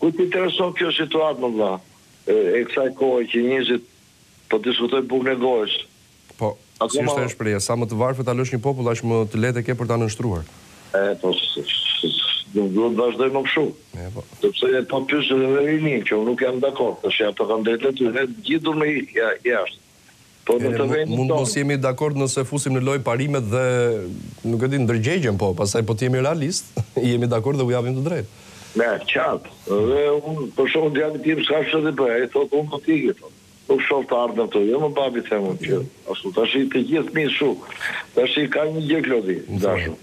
Kujt i intereson kjo situatë më vlla, e kësaj kohe që njerëzit po diskutojnë bukën e gojës. Po, si është ajo shprehja, sa më të varfër ta lësh një popull aq më të lehtë e ke për ta nënshtruar. E, po, nuk duhet të vazhdojë më kështu. E, po. Sepse po pyes edhe rininë që unë nuk jam dakord, tash ata kanë të drejtën e tyre, gjithë duhet me ikë jashtë. Po do të vemi mund mos jemi dakord nëse fusim në lojë parimet dhe nuk e di ndërgjegjen po, pastaj po të jemi realistë, jemi dakord dhe u japim të drejtë. Mhm, qartë. Dhe unë për shembull djali im s'ka shumë dhe pra ai thotë unë do të ik thotë. Nuk shoh të ardhme këtu. Jo më babi thotë, që ashtu tash të gjithë fëmijët ashtu. Tash ka një gjë Klodi, dashur.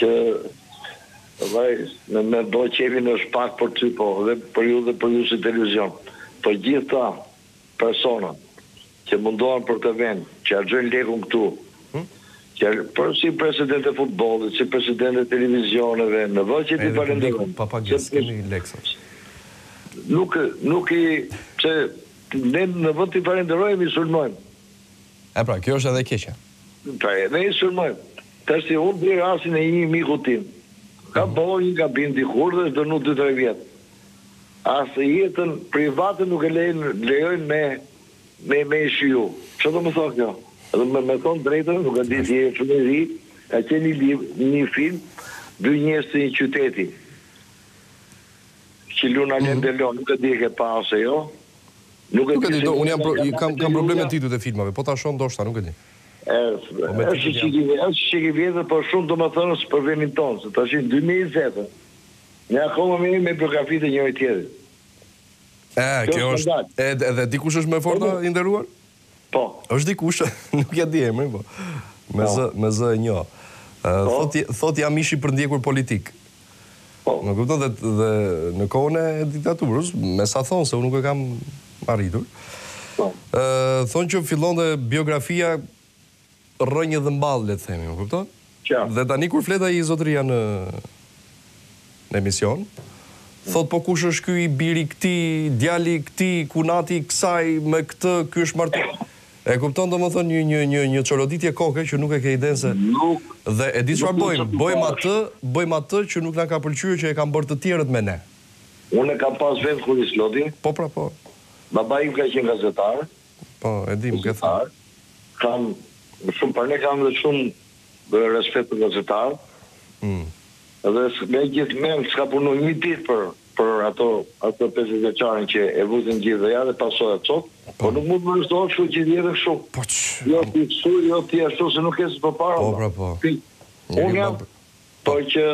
Që Vaj, mu më bo qejfi jo pak për ty po, dhe për ju dhe për ju si televizion. Të gjitha personat që mundohen për këtë vend, që harxhojnë lekun këtu, që për si president e futbollit, si president e televizioneve, në vend që t'i falenderojmë. Pa pagesë, kemi lek sot. Nuk nuk e di pse ne në vend t'i falenderojmë i sulmojmë. E pra, kjo është edhe e keqja. Pra, ne i sulmojmë. Tashi unë bie rastin e një miku tim. Ka mhm. bërë një gabim dikur dhe është dënu 2-3 vjet. As jetën private nuk e lejojnë me me me e shiju. Çfarë do të thotë kjo? Edhe me me thonë të drejtën, nuk e di ti je shumë i ri, ka qenë një liv, një film, dy njerëz të një qyteti, që luan Alain Delon, nuk e di e ke pa ose jo, nuk e di se Nuk e di, unë jam pro, kam kam problem me titujt e filmave, po ta shoh ndoshta, nuk e di. Është çik i vjetër, është çik i vjetër, por shumë domethënës për vendin tonë, se tash në dy mijë e njëzet, Ne akoma merremi me biografitë e njëri tjetrit. Ëh, kjo është edhe edhe dikush është më e forta i nderuar. Po. Është dikush, nuk e di emrin, po. Me po. zë, me zë e njoh. Po. Thotë thotë jam ish i përndjekur politik. Po. Më kupton dhe dhe në kohën e diktaturës, me sa thon se unë nuk e kam arritur. Po. Ëh, thon që fillonte biografia rrënjë dhe mbarë le të themi, më kupton? Qartë. Dhe tani kur flet ai zotëria në në emision, thotë po kush është ky i biri i këtij, djali i këtij, kunati i kësaj, me këtë, ky është martuar. E kupton domethënë një një një një çoroditje koke që nuk e ke idenë se dhe e di çfarë bëjmë, bëjmë atë, bëjmë atë që nuk na ka pëlqyer që e kanë bërë të tjerët me ne. Unë e kam pas vetë kurriz Klodi. Po pra po. Babai im ka qenë gazetar. Po, e di, më ke thënë. Kam shumë për ne kam dhe shumë respekt për gazetarët. Mm. Dhe me gjithë mend s'ka punu një ditë për për ato ato 50 vjeçaren që e vuajtën gjithë dhe ja dhe pasojë atë sot, po. po nuk mund të vazhdohet kështu gjithë jetën kështu. Po ç. Jo ti su, jo ti ashtu se nuk ke si përpara. Po pra po. Unë jam po që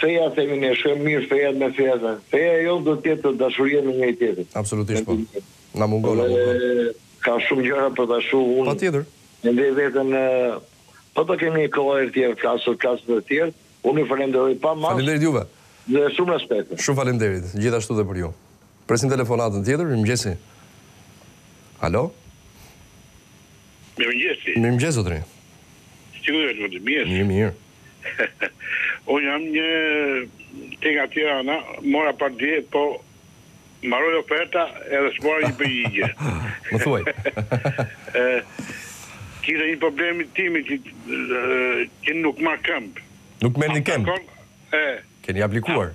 Feja themi ne shkojmë mirë fejat me fejat ë feja jonë duhet të jetë dashuria me njëri tjetrin. Absolutisht po. Na mungon na mungon. Dhe ka shumë gjëra për t'ju thënë unë. Patjetër. E ndjej veten ë po të kemi një kohë herë tjetër flasim flasim të tjera. Unë ju falënderoj pa masë. Faleminderit juve. Dhe shumë respekte. Shumë faleminderit. Gjithashtu dhe për ju. Presim telefonatën tjetër, mirëmëngjesi. Alo? Mirëmëngjesi. Mirëmëngjes zotëri. Si jeni zotëri, mirë? Mirë, mirë. Unë jam një tek nga Tirana, mora pak dje, po mbaroi oferta edhe s'mora një përgjigje. Më thuaj. Kisha një problem timin që, që nuk marr KEMP. Nuk merrni KEMP? E. Keni aplikuar?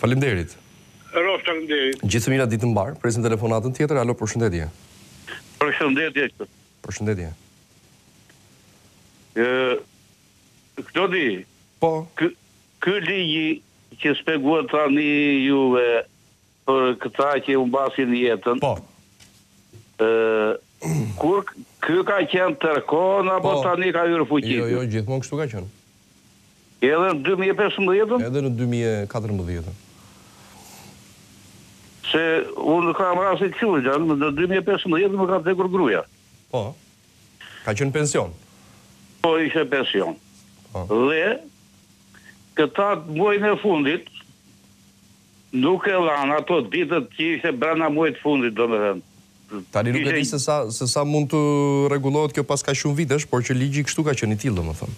Faleminderit. Rroftë, faleminderit. Gjithë të mira, ditë të mbarë. Presim telefonatën tjetër. Alo, përshëndetje. Përshëndetje. Përshëndetje. Ë Klodi. Po. Ky ky ligji që shpjeguat tani juve Për këta që i humbasin jetën. Po. Ë ky ky ka qenë tërë kohën apo po. tani ka hyrë në fuqi? Jo, jo, gjithmonë kështu ka qenë. Edhe në 2015-ën? Edhe në 2014-ën. Se unë kam rastin kështu, gjanë, në 2015 më ka vdekur gruja. Po, ka qenë në pension. Po, ishte në pension. Po. Dhe, këta muajin e fundit, Nuk e lanë ato ditët që ishte brenda muajit të fundit, domethënë. Tani nuk e di se sa se sa mund të rregullohet kjo pas kaq shumë vitesh, por që ligji kështu ka qenë i tillë, domethënë.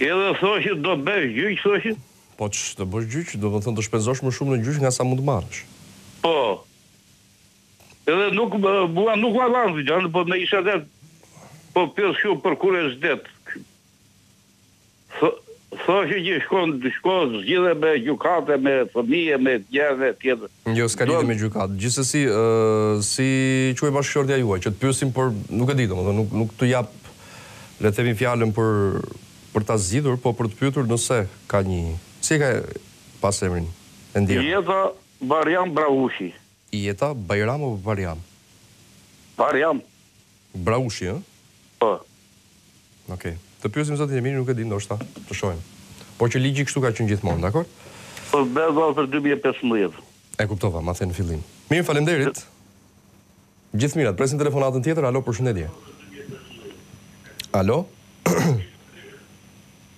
Edhe thoshin të bësh gjyq, thoshin? Po që të bësh gjyq, domethënë të shpenzosh më shumë në gjyq nga sa mund të marrësh. Po. Edhe nuk më, mua nuk ma lanë, po megjithatë po pyes shumë për kuriozitet. Thoshin që shkon shko zgjidhe me gjykatë me fëmijë me njëri tjetrin. Jo s'ka lidhje me gjykatë. Gjithsesi si quhej bashkëshortja juaj që të pyesim por nuk e di domethënë nuk nuk të jap le të themi fjalën për për ta zgjidhur po për të pyetur nëse ka një si e ka pas emrin e ndjera. Jeta Barjam Braushi. Jeta, Bajram apo Barjam? Barjam. Braushi, ë? Po. Okej. Të pyesim zotin Demiri, nuk e di, ndoshta të shohim. Por që ligji kështu ka qenë gjithmonë, dakord? Po bëhet fjalë për dy mijë e pesëmbëdhjetë. E kuptova, ma the në fillim. Mirë, faleminderit. Gjithë të mirat. Presim telefonatën tjetër. Alo, përshëndetje. Alo?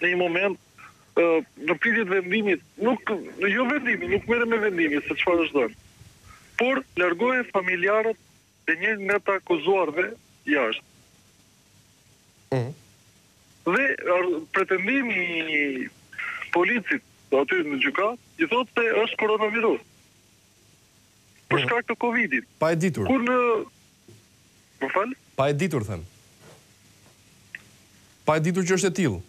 në një moment në pritje të vendimit, nuk jo vendimi, nuk merrem me vendimin se çfarë është dhënë. Por largohen familjarët e njërit nga të akuzuarve jashtë. Mm. Dhe pretendimi i policit aty në gjykatë i thotë se është koronavirus. Për shkak të Covidit. Pa e ditur. Kur në Më fal? Pa e ditur them. Pa e ditur që është e tillë.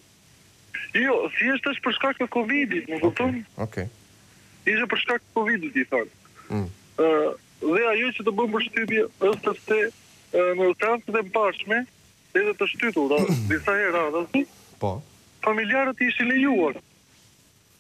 Jo, thjesht është për shkak të Covidit, më kupton? Okej. Okay. Okay. Ishte për shkak të Covidit i thonë. Mm. Ë, dhe ajo që të bën përshtypje është se në seancën e mëparshme edhe të shtytur, disa herë radhazi. Po. Familjarët ishin lejuar.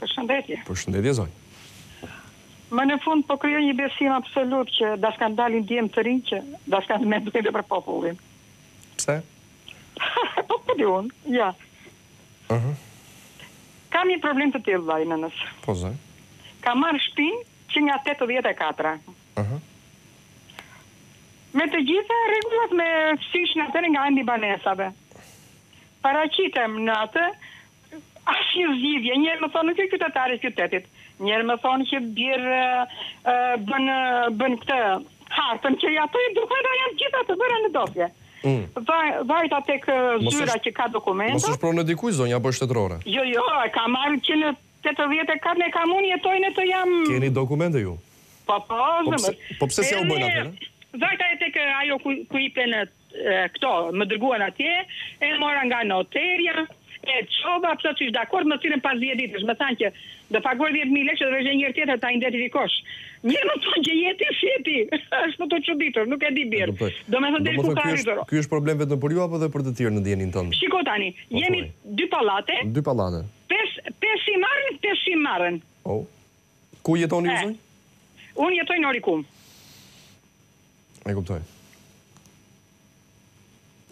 Përshëndetje. Përshëndetje zonjë. Më në fund po krijoj një besim absolut që do na dalin djem të rinj që do mendojnë dhe për popullin. Pse? po po di unë, ja. Ëh. Uh -huh. Kam një problem të tillë vllai nënës. Po zonjë. Ka marrë shpinë që nga 84-a. Ëh. Uh -huh. Me të gjitha rregullat me fishën atë nga enti i banesave. Paraqitem në atë As një zgjidhje, një herë më thonë nuk je qytetar i qytetit, një herë më thonë që bjer bën bën këtë hartën që ja ato i duhen ajo janë gjitha të bëra në dosje. Mm. Vajta tek zyra që ka dokumentat. Mos është pronë e dikujt zonja apo është shtetërore? Jo, jo, e ka marrë që në 84 ne kam unë jetoj në të jam. Keni dokumente ju? Po, po, po zemër. Po pse si u bënë atë? Vajta e tek ajo ku ku i penët. Këto më dërguan atje, e mora nga noteria, e çova plotësisht dakord, më thirrën pas 10 ditësh, më thanë që do paguash 10000 lekë dhe do vesh një tjetër ta identifikosh. Mirë më thonë që jeti fiti. Është për të çuditur, nuk e di mirë. Domethënë deri ku ka arritur. Ky është problem vetëm për ju apo edhe për të tjerë në dijenin tënd? Shiko tani, jemi dy pallate. Dy pallate. Pesë, pesë i marrin, pesë i marrën. Po. Ku jetoni ju zonjë? Unë jetoj në Orikum. E kuptoj.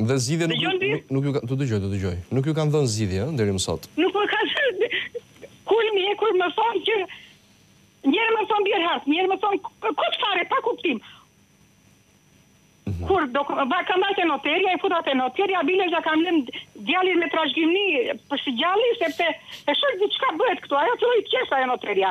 Dhe zgjidhje nuk nuk ju të dëgjoj, të dëgjoj. Nuk ju kanë dhënë zgjidhje ëh deri më sot. Nuk më kanë thënë kulmi është kur më thonë që një herë më thonë bjer hartë, një herë më thonë kot fare pa kuptim. Mhm. Kur do va kam marrë te noteria, e futa te noteria, bile ia kam lënë djalit me trashëgimi po si djali sepse e shoh diçka bëhet këtu, ajo filloi të qeshë ajo noteria.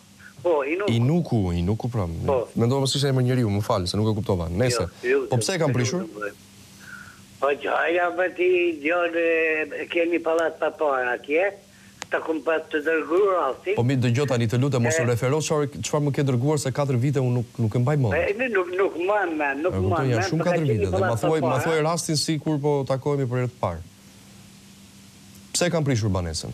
Po, INUK-u. INUK-u, INUK-u pra. Po. Mendova se ishte emër njeriu, më fal, se nuk e kuptova. Jo, banesën, ju lutem. Po pse e kanë prishur? Po çfarë bën ti djalë, e ke një pallat përpara atje, ta kom pas dërgu rastin. Po mirë, dëgjo tani, të lutem, mos u refero çfarë çfarë më ke dërguar se katër vite unë nuk nuk e mbaj mend. E nuk nuk nuk mban mend, nuk mban mend. E kuptoj, janë shumë katër vite dhe ma thuaj ma thuaj rastin sikur po takohemi për herë të parë. Pse e kanë prishur banesën?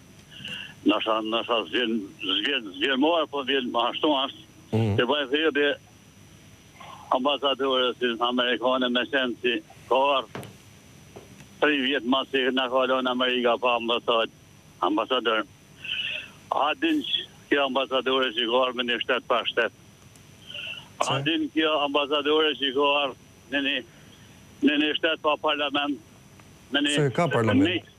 Ndoshta, ndoshta s'vjen, s'vjen, s'vjen më orë, po vjen më ashtu ashtë. Mm. Të bëjë thirrje ambasadores amerikane meqenëse ka ardh 3 vjet mas na ka lon Amerika pa ambasad, ambasador. A din që kjo ambasadore që ka ardh në një shtet pa shtet. A din kjo ambasadore që ka ardh në një, në një shtet pa parlament. Me një, S'ka parlament.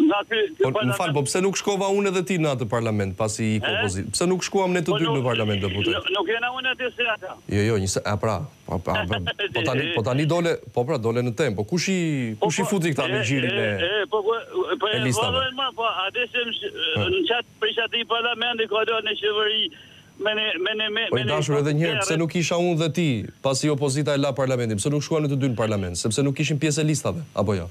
Nga ky ky parlament. Më fal, po pse nuk shkova unë edhe ti në atë parlament pasi iku opozita? Pse nuk shkuam ne të po dy në parlament deputet? Nuk jena unë e ti si ata. Jo, jo, një se a pra. Po pra, po, po tani, po tani dole, po pra dole në temë. Po kush i po, kush i po, futi këta në gjirin e E po po po e vallën më, po a di se në çast prej atij parlamenti ka dalë një qeveri. Me ne me ne me Po i dashur edhe një herë, pse nuk isha unë dhe ti, pasi opozita e la parlamentin, pse nuk shkuam ne të dy në parlament, sepse nuk ishim pjesë e listave, apo jo?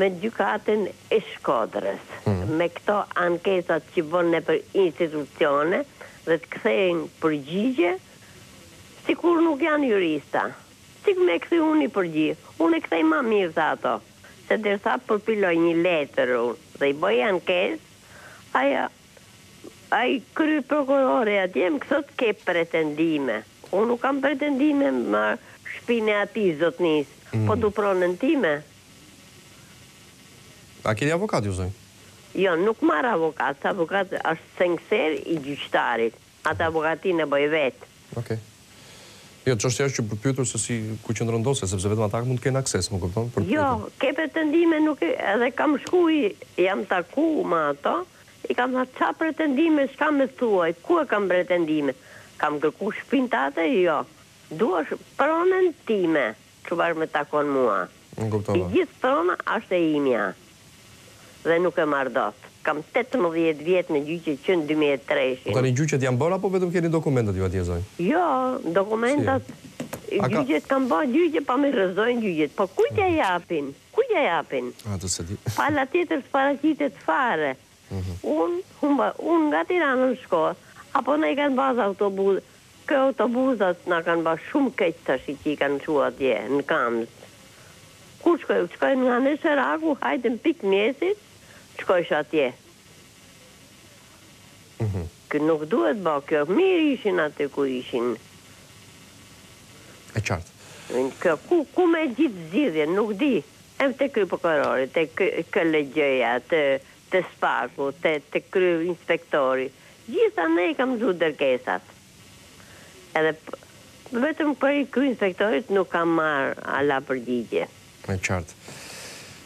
Me Gjykatën e Shkodrës, me këto ankesat që bën nëpër institucione dhe të kthejnë përgjigje sikur nuk janë jurista. Si me kthy unë një përgji, unë e kthej ma mirë se ato, se ndërsa përpiloj një letër unë dhe i bëj ankesë, ajo ai kryeprokurori atje më thotë ke pretendime. Unë nuk kam pretendime me shpinë e atij zotnisë, po du pronën time. A keni avokat ju zonjë? Jo, nuk marr avokat, avokat është sekser i gjyqtarit, atë avokatin e bëj vetë. Okej. Jo, çështja është që për të pyetur se si, ku qëndron dosja, sepse vetëm ata mund të kenë akses, më kupton, për të pyetur. Jo, ke pretendime nuk i, edhe kam shku e jam taku me ato, i kam tha ça pretendime çka me thuaj, ku e kam pretendime, kam kërku shpinë tate, jo, dua pronën time. Çka më takon mua. Gjithë prona është e imja dhe nuk e marr dot. Kam tetëmbëdhjetë vjet në gjyqe që në dy mijë e treshin. Po tani gjyqet janë bërë apo vetëm keni dokumentat ju atje zonjë? Jo, dokumentat, gjyqet kam bërë gjyqe po m'i rrëzojnë gjyqet, po kujt ja japin? Kujt ja japin? Atë s'e di. Pala tjetër s'paraqitet fare. Unë humba, unë nga Tirana në Shkodër, apo na i kanë pas autobuzë, këta autobuzat na kanë ba shumë keq tashi që i kanë çu atje në Kamz. Kur shkojmë, shkojmë nga 21-shi aty, hajde në pikë mjesit, t'shkosh atje. Kë nuk duhet ba kjo, mirë ishin aty ku ishin. E qartë. Kjo ku ku me gjithë zgjidhjen, nuk di. Edhe te kryeprokurori, te KLGJ-ja, te te SPAK-u, te te kryeinspektori, gjithandej i kam çu kërkesat. Edhe vetëm prej kryeinspektorit nuk kam marr ala përgjigje. E qartë.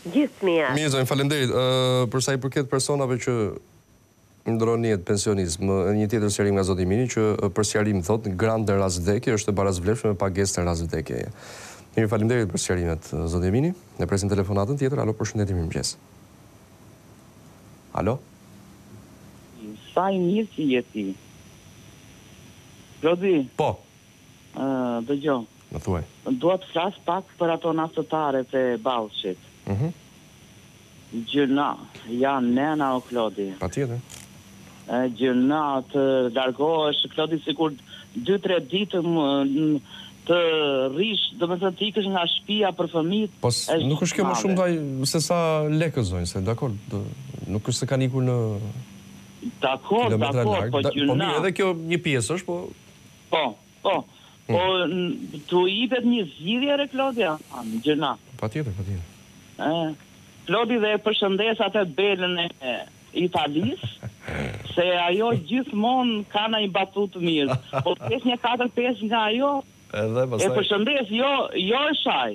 Gjithë të mirat. Mirë zonjë, faleminderit. Ë, për sa i përket personave që Ndron jetë, pensionizëm. Edhe një tjetër sqarim nga zoti Mini që për sqarim thotë grant në rast vdekje është e barazvlefshme me pagesë në rast vdekjeje. Mirë, faleminderit për sqarimet zoti Mini. Ne presim telefonatën tjetër. Alo, përshëndetje, mirëmëngjes. Alo. Sa i mirë që je ti. Klodi. Po. Ë, dëgjo. Më thuaj. Dua të flas pak për ato naftëtaret e Ballshit. Mhm. Mm Gjynah, janë nëna o Klodi. Patjetër. E gjynah të largohesh Klodi sikur 2-3 ditë të rrish, do të thotë të ikësh nga shpia për fëmijët. Po nuk është kjo më shumë vaj se sa lekët zonjë, se dakor, nuk është se kanë ikur në Dakor, dakor, po gjynah. Po mirë, edhe kjo një pjesë është, po Po, po. Po mm. t'u jepet një zgjidhje re Klodi, a, gjynah. Patjetër, patjetër. Ëh. Klodi dhe e përshëndes atë Belën e Italisë, se ajo gjithmonë ka në i batut mirë. Po të kesh një 4-5 nga ajo, Edhe, e përshëndes, jo, jo e shaj.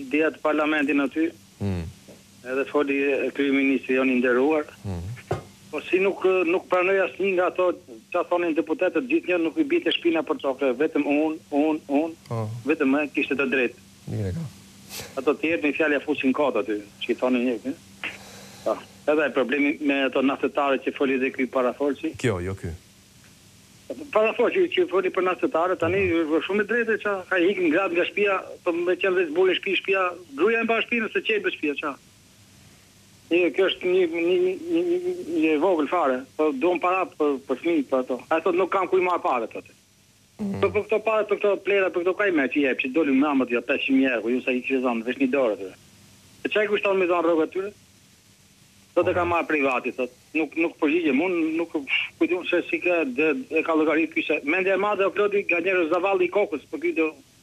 Dje atë parlamentin aty, mm. edhe foli kryeministri jonë i nderuar, mm. Po si nuk nuk pranoi asnjë nga ato ça thonin deputetët gjithnjë nuk i binte shpina përtokë, vetëm un, un, un. Oh. Vetëm ai kishte të drejtë. Mirë e ka. Ato të tjerët një fjalë ja fusin kot aty, ç'i thonin një. Po. Edhe problemi me ato naftëtarët që foli dhe ky parafolsi. Kjo, jo ky. Parafolësi që që foli për naftëtarët, tani po. është bërë shumë e drejtë ça. Kanë ikën gratë nga shpia, po me qenë me burrin shpi, shpia, gruaja e mban shpinë se qelbet shpia ça. Një, kjo është një një një një e vogël fare, po duan para për për fëmijët për ato. Ai thotë nuk kam ku i marr paret thotë. Po për këto para për këto plehra për këto ka i merr që i jep që dolën me ëmbët jo pesëqind mijë euro jo sa i kishte dhënë veç një dorë atyre e ça i kushton me i dhënë rroga atyre sot e ka marr privati sot nuk nuk përgjigjem unë nuk kujt unë se si ka e ka llogarit ky se mendja e madhe o Klodi ka njerëz zavalli i kokës për ky do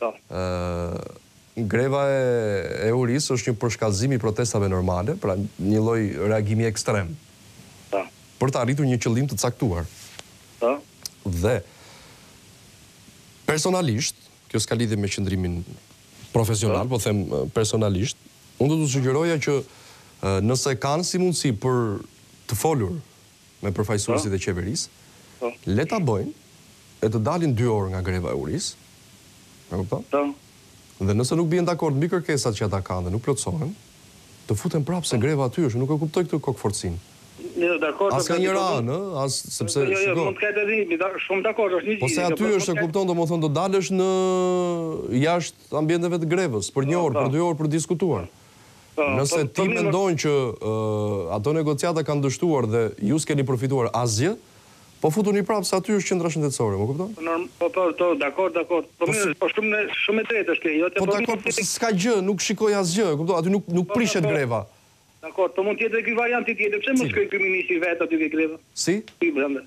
Po. Ë greva e e urisë është një përshkallëzim i protestave normale, pra një lloj reagimi ekstrem. Po. Për të arritur një qëllim të caktuar. Po. Dhe personalisht, kjo s'ka lidhje me qëndrimin profesional, po, po them personalisht, unë do t'u sugjeroja që nëse kanë si mundësi për të folur me përfaqësuesit e qeverisë, le ta bëjnë e të dalin dy orë nga greva e urisë, e kupton? Dhe nëse nuk bien dakord mbi kërkesat që ata kanë dhe nuk plotësohen, të futen prapë se greva aty është, unë nuk e kuptoj këtë kokëfortësi. As nga njëra anë, ë, as, sepse, shiko, po se aty është, e kupton, domethënë do dalësh jashtë ambienteve të grevës, për një orë, për dy orë për të diskutuar. Nëse ti mendon që ato negociata kanë dështuar dhe ju s'keni përfituar asgjë, po futuni prapë se aty është Qendra Shëndetësore, më kupton? Po, po, po, dakord, dakord. Po mirë, po shumë shumë e drejtë është kjo. Jo te po. Po dakord, po s'ka gjë, nuk shikoj asgjë, e kupton? Aty nuk nuk prishet greva. Dakord, po mund të jetë edhe ky variant i tjetër. Pse mos shkojë ky ministri vetë aty ke grevën? Si? Ky brenda.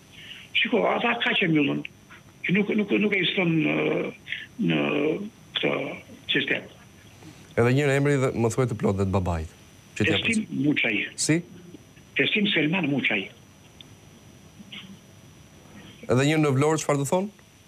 Shiko, ata kaq e mbyllën. Nuk nuk nuk ekziston në në këtë sistem. Edhe një herë emrin ma thuaj të plotë dhe të babait. Që t'ja Festim Muçaj. Si? Festim Selman Muçaj. Edhe një herë në Vlorë çfarë të thonë?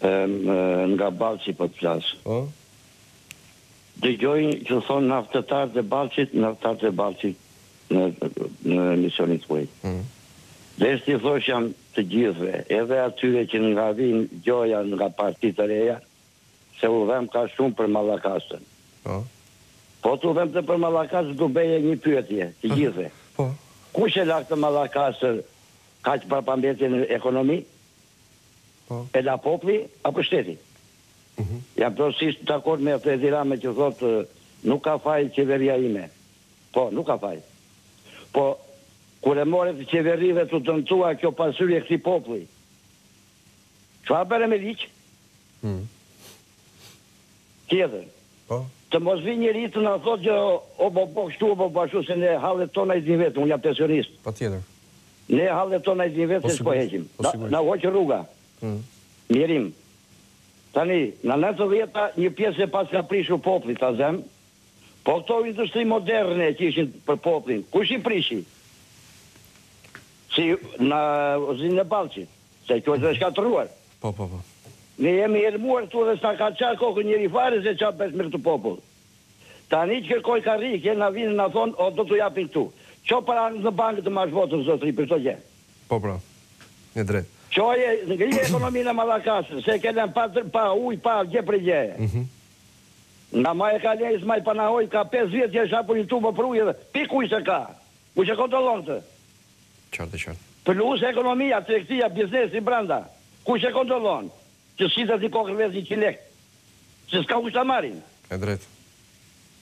Nga Ballshi po të flas. Po. Dëgjoj që thonë naftëtarët e Ballshit, naftëtarët e Ballshit në në emisionin tuaj. Mm. Dhe t'i thosha të gjithëve, edhe atyre që nga vijnë gjoja nga parti të reja, se u dhembka shumë për Mallakastrën. Po. Po t'u dhembte për Mallakastrën do bëja një pyetje të po. gjithëve. Po. Kush e la këtë Mallakastër kaq pa pambetje ekonomi? E la populli apo shteti? Jam plotësisht dakord me atë Edi Ramën që thotë nuk ka faj qeveria ime. Po, nuk ka faj. Po, kur e more ti qeveri dhe t'u dëmtua kjo pasuri e këtij populli, çfarë bëre me ligj? Tjetër, të mos vijë njeri të na thotë që obobo kështu obobo ashtu se ne hallet tona i dimë vetë, unë jam pensionist. Ne hallet tona i dimë vetë se ç'po heqim. Na u hoq rruga. Mjerim. Tani, në nëntëdhjeta, një pjesë e paska prishur populli, ta zemë, po këto industri moderne që ishin për popullin, kush i prishi? Si në uzinën e Ballshit, se kjo është e shkatërruar. Po, po, po. Ne jemi helmuar këtu dhe s'na ka çarë kokën njeri fare se çfarë bëhet me këtë popull. Tani që kërkoj karrige na vijnë na thonë o do t'ju japin këtu. Ço paratë në bankë të marrsh votën zotëri për çdo gjë. Po pra. E drejtë. Çoje ngrije ekonominë e Mallakastrës se e ke lënë pa pa ujë pa gjë prej gjëje. Nga majë e ka lënë Ismail Panahoj ka pesë vjet që është hapur një tub për ujë dhe pikë ujë s'ka. Kush e kontrollon këtë. Qartë e qartë. Plus ekonomia, tregtia, biznesi brenda. Kush e kontrollon. Që shit aty kokë rreth një qind lekë që s'ka kush ta marrin. E drejtë.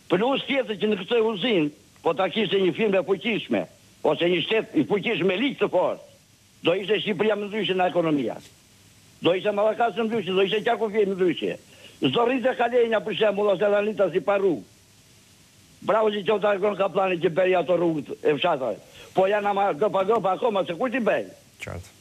Plus tjetër që në këtë uzinë po ta kishte një firmë e fuqishme ose një shtet i fuqishëm me ligj të fortë do ishte Shqipëria më ndryshe nga ekonomia do ishte Mallakastra ndryshe do ishte Gjakufjej më ndryshe s'do rrinte Kalenja për shembull ose Dhanitasi pa rrugë Bravo i qoftë Agron Kapllanit që bëri ato rrugët e fshatrave po janë ama gropa gropa akoma s'ka kush t'i bëjë. Qartë.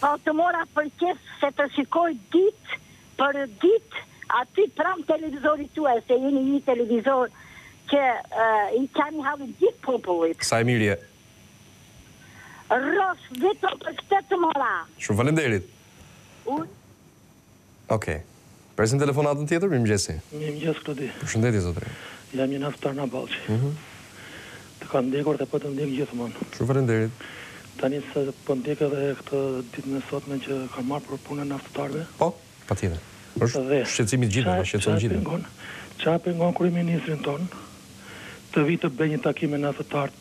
Po të mora për qejf se të shikoj ditë për ditë aty pranë televizorit tuaj, se jeni një televizor që i qani hallin gjithë popullit. Sa e mirë je. Rrofsh vetëm për këtë të mora. Shumë faleminderit. Unë. Okej. Presim telefonatën tjetër, mirëmëngjesi. Mirëmëngjes Klodi. Përshëndetje zotëri. Jam një naftëtar nga Ballshi. Mhm. Të kam ndjekur dhe po të ndjek gjithmonë. Shumë faleminderit. Tani se po ndjek edhe këtë ditën e sotme që kanë marrë për punën e naftëtarëve. Po, patjetër. Është shqetësim i të gjithëve, na shqetëson të gjithëve. Çfarë e pengon, çfarë e pengon kryeministrin tonë të vijë të bëjë një takim me naftëtarët?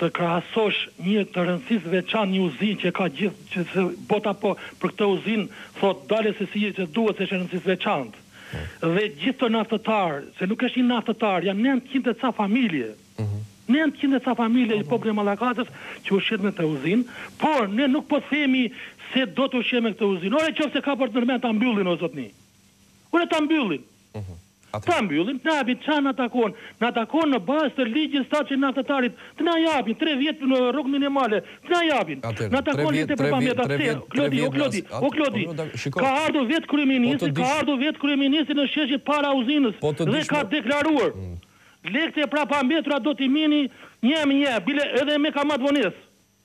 Të krahasosh një të rëndësisë të veçantë një uzinë që e ka gjithë që se bota po për këtë uzinë thotë dalë se siç duhet se është e rëndësisë veçantë dhe gjithë këta naftëtarë se nuk është një naftëtar janë nëntëqind e ca familje nëntëqind e ca familje i popullit të Mallakastrës që ushqehet me këtë uzinë por ne nuk po themi se do të ushqehemi me këtë uzinë ore qoftë se ka për të ndër mend ta mbyllin o zotni ore ta mbyllin Ta mbyllin të na japin ça na takon, na takon në bazë të ligjit statusi i naftëtarit të na japin tre vjet në rrogë minimale të na japin na takon lekët e prapambeta se Klodi o Klodi o Klodi ka ardhur vetë kryeministri ka ardhur vetë kryeministri në shesh para uzinës dhe ka deklaruar lekët e prapambetura do t'i merrni një më një bile edhe me kamatëvonesë.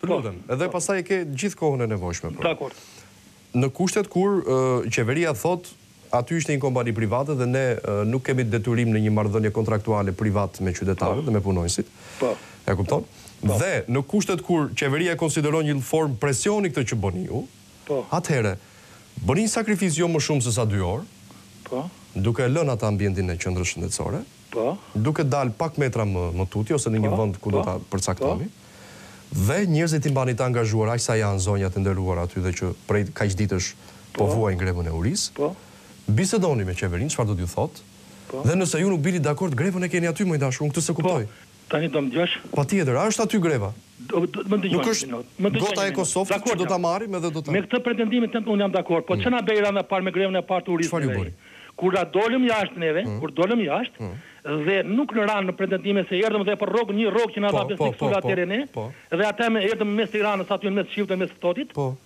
Të lutem, edhe pastaj e ke gjithë kohën e nevojshme për. Dakord. Në kushtet kur qeveria thotë aty ishte një kompani private dhe ne nuk kemi detyrim në një marrëdhënie kontraktuale privat me qytetarët dhe me punonjësit. Po. E kupton? Dhe në kushtet kur qeveria e konsideron një formë presioni këtë që bëni ju, Po. atëherë bëni një sakrificë jo më shumë se sa dy orë, Po. duke e lënë atë ambientin e qendrës shëndetësore, duke dalë pak metra më më tutje ose në një vend ku do ta përcaktoni dhe njerëzit i mbani të angazhuar aq sa janë zonjat e nderuara aty dhe që prej kaq ditësh po vuajnë grevën e urisë, bisedoni me qeverinë çfarë do t'ju thotë dhe nëse ju nuk bini dakord grevën e keni aty moj e dashur, unë këtë s'e kuptoj. Tani do më dëgjosh? Patjetër, a është aty greva? Do të më dëgjoni një minutë. Nuk është gota e Kosovës që do ta marrim edhe do ta. Me këtë pretendimin tënd unë jam dakord, po ç'na bëri Rama me grevën e parë të urisë neve ai? Kur na dolëm jashtë neve, kur dolëm jashtë dhe nuk na ranë në pretendime se erdhëm dhe për rrogë, një rrogë që na dha Besnik Sula atëherë ne, dhe atëherë erdhëm në mes të Tiranës aty në mes shiut, në mes ftohtit,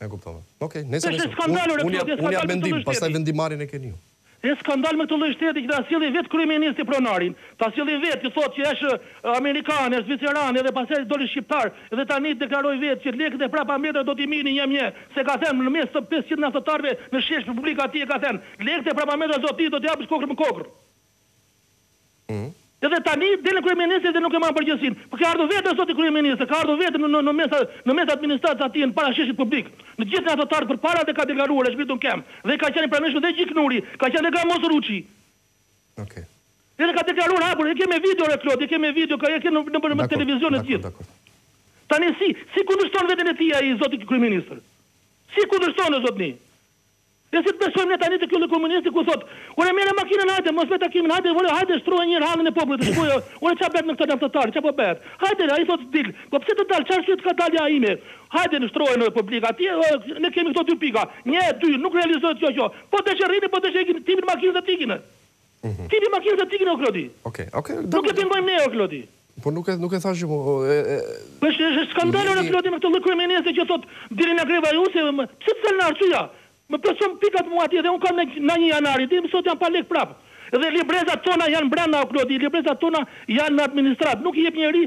E kuptova. Okej, nëse është skandal ore Klod, është skandal me këtë lloj shteti. Pastaj vendimmarrjen e keni ju. Është skandal me këtë lloj shteti që ta sjelli vetë kryeministri pronarin. Ta sjelli vetë, ju thotë që është amerikan, është zviceran, edhe pastaj doli shqiptar, edhe tani deklaroi vetë që lekët e prapambetura do t'i merrni një më një, se ka thënë në mes të pesëqind naftatarëve në shesh në publikë atje ka thënë, lekët e prapambetura zotni do t'i japësh kokrr më kokrr. Edhe tani del kryeministri dhe nuk e marr përgjegjësinë. Po ka ardhur vetë zoti kryeministër, ka ardhur vetë në në mes në mes administratës atje në para sheshit publik. Në gjithë naftëtarët përpara dhe ka deklaruar është ngritur këmbë. Dhe ka qenë i pranishëm dhe Gjiknuri, ka qenë dhe Gramoz Ruçi. Okej. Edhe ka deklaruar hapur, e ke me video ore Klod, e ke me video, e ke nëpër nëpër televizion e gjithë. Dakor, dakor. Tani si si kundërshton veten e tij ai zoti kryeministër? Si kundërshton o zotni? E si të besojmë ne tani të ky lloj komunisti kur thotë, ore merre makinën hajde, mos me takimin hajde vore hajde shtroje një herë hallin e popullit të shikoje ore ça bëhet me këta naftëtarët ça po bëhet. Hajde ai thotë dil, po pse të dal, ç'arsye ka dalja ime, hajde në shtroje në publik atje ore ne kemi këto dy pika, një, dy, nuk realizohet kjo kjo, po deshe rrini po deshe ikni t'i hipin makinës dhe të ikin. T'i hipin makinës dhe të ikin o Klodi. Okej, okej, dakor. Nuk e pengojmë ne o Klodi. Po nuk e nuk e thashë gjë unë, e e. Po është është skandal ore Klodi me këtë lloj kryeministri që thotë dilni nga greva ju se pse të dalë në arsyja, më plotëson pikat mua atje dhe unë kam nga një janari deri më sot jam pa lekë prapë dhe librezat tona janë brenda o Klodi, librezat tona janë në administratë, nuk i jep njeri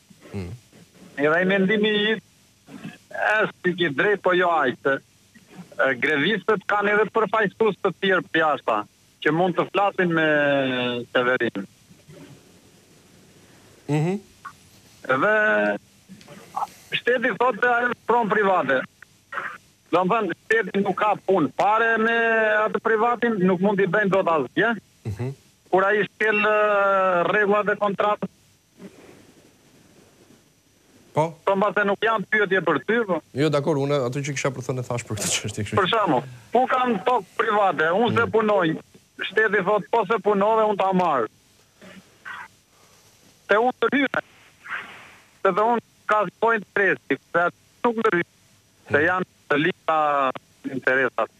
Mm. Edhe ai mendimi yt është i drejtë po jo aq se grevistët kanë edhe përfaqësues të tjerë jashtë që mund të flasin me qeverinë. Mhm. Mm edhe shteti thotë se ajo është pronë private. Domethënë shteti nuk ka punë fare me atë privatin, nuk mund t'i bëjnë dot asgjë. Mhm. Mm Kur ai shkel rregullat e kontratës Po. Po mbase nuk janë pyetje për ty, po. Jo, dakor, unë atë që kisha për thënë thashë për këtë çështje kështu. Për shembull, unë kam tokë private, unë s'e mm. punoj, shteti thot po s'e punove unë ta marr. Te unë të hyjë. Se dhe unë ka të pojnë të resti, se atë nuk më rrëjë, se janë të lika interesat.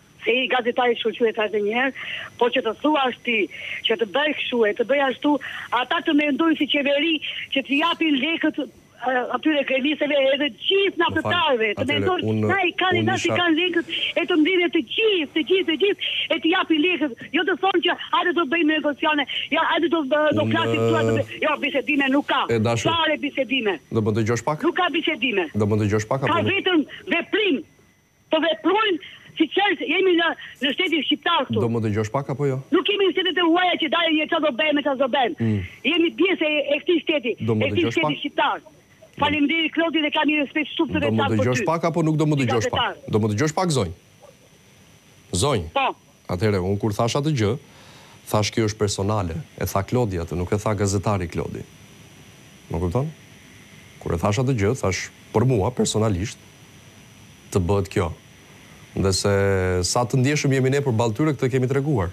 Ai gazetari ç'u quhet thash edhe një herë, po që të thuash ti që të bëjë kështu e të bëjë ashtu, ata të mendojnë si qeveri që t'i japin lekët atyre grevisteve edhe gjithë naftëtarëve, të mendojnë sa i kanë e sa s'i kanë lekët e të mbledhin të gjithë, të gjithë, të gjithë e t'i japin lekët, jo të thonë që hajde do bëjmë negocione, jo hajde do do flasim këtu aty, jo bisedime nuk ka, fare bisedime. Do më dëgjosh pak? Nuk ka bisedime. Do më dëgjosh pak apo nuk? Ka vetëm veprim, Të veprojnë si qeveri se jemi në në shtetin shqiptar këtu. Do më dëgjosh pak apo jo? Nuk jemi në shtetet e huaja që dalin e ça do bëjmë e ça s'do bëjmë. Jemi pjesë e e këtij shteti, e këtij shteti shqiptar. Faleminderit Klodi dhe kam një respekt shumë të veçantë për ty. Do më dëgjosh pak apo nuk do më dëgjosh pak? Do më dëgjosh pak zonjë? Zonjë. Po. Atëherë, unë kur thashë atë gjë, thashë kjo është personale, e tha Klodi atë, nuk e tha gazetari Klodi. Më kupton? Kur e thashë atë gjë, thashë për mua, personalisht, të bëhet kjo. Dhe se sa të ndjeshëm jemi ne përballë tyre, këtë e kemi treguar,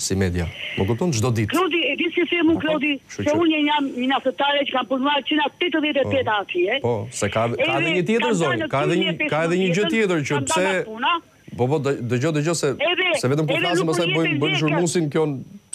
si media. Më kupton? Çdo ditë. Klodi, e di si them unë, Klodi, se unë jam një naftëtare që kam punuar që nga tetëdhjetë e tetë atje. Po, se ka edhe një tjetër zonjë, ka edhe një gjë tjetër që pse... Po po dëgjo dëgjo se se vetëm kur flasim pastaj bëjmë bëjmë zhurmë se kjo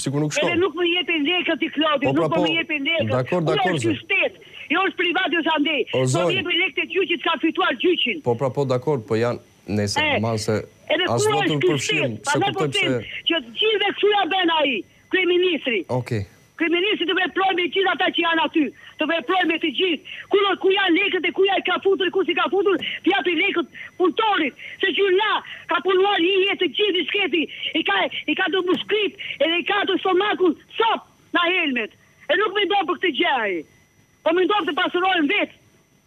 sikur nuk shkon. Edhe nuk më jepin lekët ti Klodi, po, nuk pra, po, po më jepin lekët. Dakor, dakor. Është shtet. Jo është privat është andej. Po më jepni lekët e gjyqit kam fituar gjyqin. Po pra po dakor, po janë Nëse e, normal se edhe as kur është përfshirë, se kuptojmë se që të gjithëve kështu ja bën ai kryeministri. Okej. Okay. Kryeministri të veprojë me gjithë ata që janë aty, të veprojë me të gjithë, ku do ku janë lekët e ku ja i ka futur e kush i ka futur, t'i japi lekët punëtorit, se gjithë ka punuar një jetë të gjithë i shkreti, i ka i ka dhe mushkrit edhe i ka dhe stomakun copë nga helmet, e nuk mendon për këtë gjë ai, po mendon të pasurohen vetë.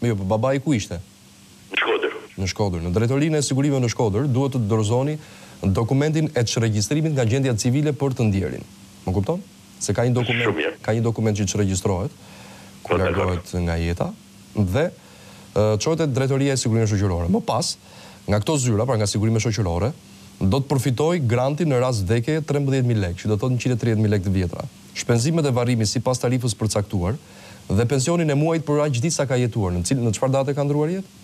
Jo, po babai ku ishte? Në Shkodër. Në Shkodër. Në Drejtorinë e Sigurimeve në Shkodër duhet të dorëzoni dokumentin e çregjistrimit nga gjendja civile për të ndjerin. Më kupton? Se ka një dokument, Shumë mirë. ka një dokument që çregjistrohet Po, kur dakor. largohet nga jeta dhe ë, çohet te Drejtoria e Sigurimeve Shoqërore. Më pas, nga këto zyra, pra nga Sigurimet Shoqërore, do të përfitojë grantin në rast vdekjeje trembëdhjetë mijë lekë, që do të thotë njëqind e tridhjetë mijë lekë të vjetra. Shpenzimet e varrimit sipas tarifës përcaktuar Dhe pensionin e muajit për aq ditë sa ka jetuar, në cilë, në çfarë date ka ndërruar jetë?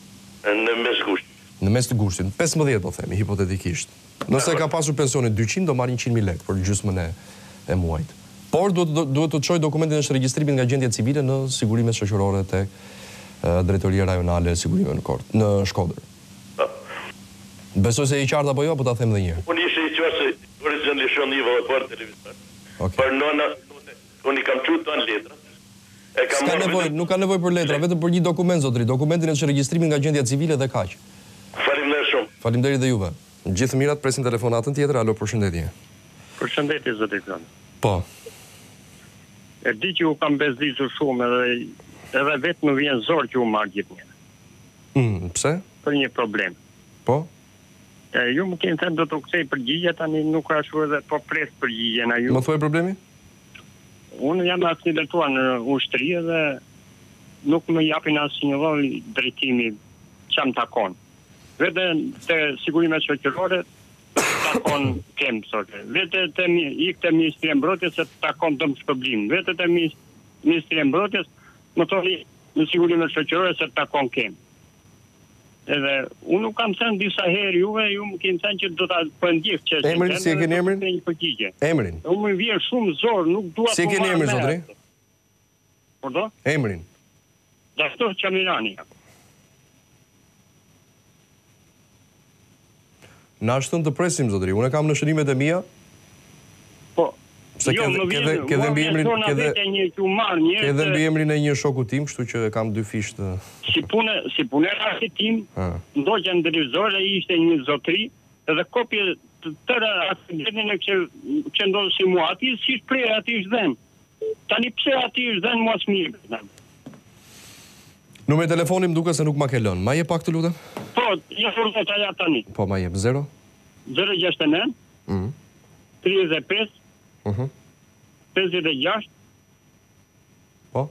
Në mes gushtit. Në mes të gushtit. Pesëmbëdhjetë po themi, hipotetikisht. Nëse e ka pasur pensionin dyqind, do marrë njëqind mijë lekë për gjysmën e e muajit. Por duhet të duhet të çojë dokumentin e çregjistrimit nga gjendja civile në Sigurimet Shoqërore tek Drejtoria Rajonale e Sigurimeve në Korçë, në Shkodër. Besoj se je i qartë apo jo, po ta them edhe një herë. Unë isha i qartë se Boris Xhanlishon i vë dhe bën televizor. Okej. Për nënën. Unë i kam çu të gjitha letrat, e kam marrë vetëm një. Nuk ka nevojë për letra, vetëm për një dokument zotëri, dokumentin e çregjistrimit nga gjendja civile dhe kaq. Faleminderit shumë. Faleminderit dhe juve. Gjithë të mirat, presim telefonatën tjetër, alo përshëndetje. Përshëndetje zoti Klon. Po. E di që u kam bezdisur shumë edhe edhe vetë më vjen zor që u marr gjithnjë. Ëh, pse? Për një problem. Po. Ju më keni thënë do t'u kthej përgjigje, tani nuk ka ashtu edhe po pres përgjigjen a ju. Ma thuaj problemin? Unë jam aksidentuar në ushtri dhe nuk më japin asnjë lloj trajtimi që më takon. Vete te sigurimet shoqërore takon kem thotë. Vete te ik te ministria e mbrojtjes se takon dëmshpërblim. Vete te ministria e mbrojtjes më thonë në sigurime shoqërore se takon kem. Edhe unë u kam thënë disa herë juve, ju më keni thënë që do ta po ndjek çështjen. Emrin si e keni emrin? Një përgjigje. Emrin. Unë më vjen shumë zor, nuk dua të. Si e keni emrin zotri? Urdhëro? Emrin. Dashtov Çamirani. Në të shtunën të presim zotëri. Unë e kam në shënimet e mia. Po. Pse jo, ke ke ke dhe mbiemrin ke dhe ke dhe mbiemrin e një shoku tim, kështu që e kam dyfish të. Si punë, si punë rasti tim, ndoqja në televizor ai ishte një zotëri dhe kopje e tëra atë në këtë që ndodhë si mua, ati si prej ati i është dhënë. Tani pse ati i është dhënë mua s'm'jepet. Numrin e telefonit më duket se nuk ma ke lënë. Ma jep pak të lutem? Po, një çikë ta jap tani. Po ma jep 0 069 mm. 35 mm -hmm. 56 Po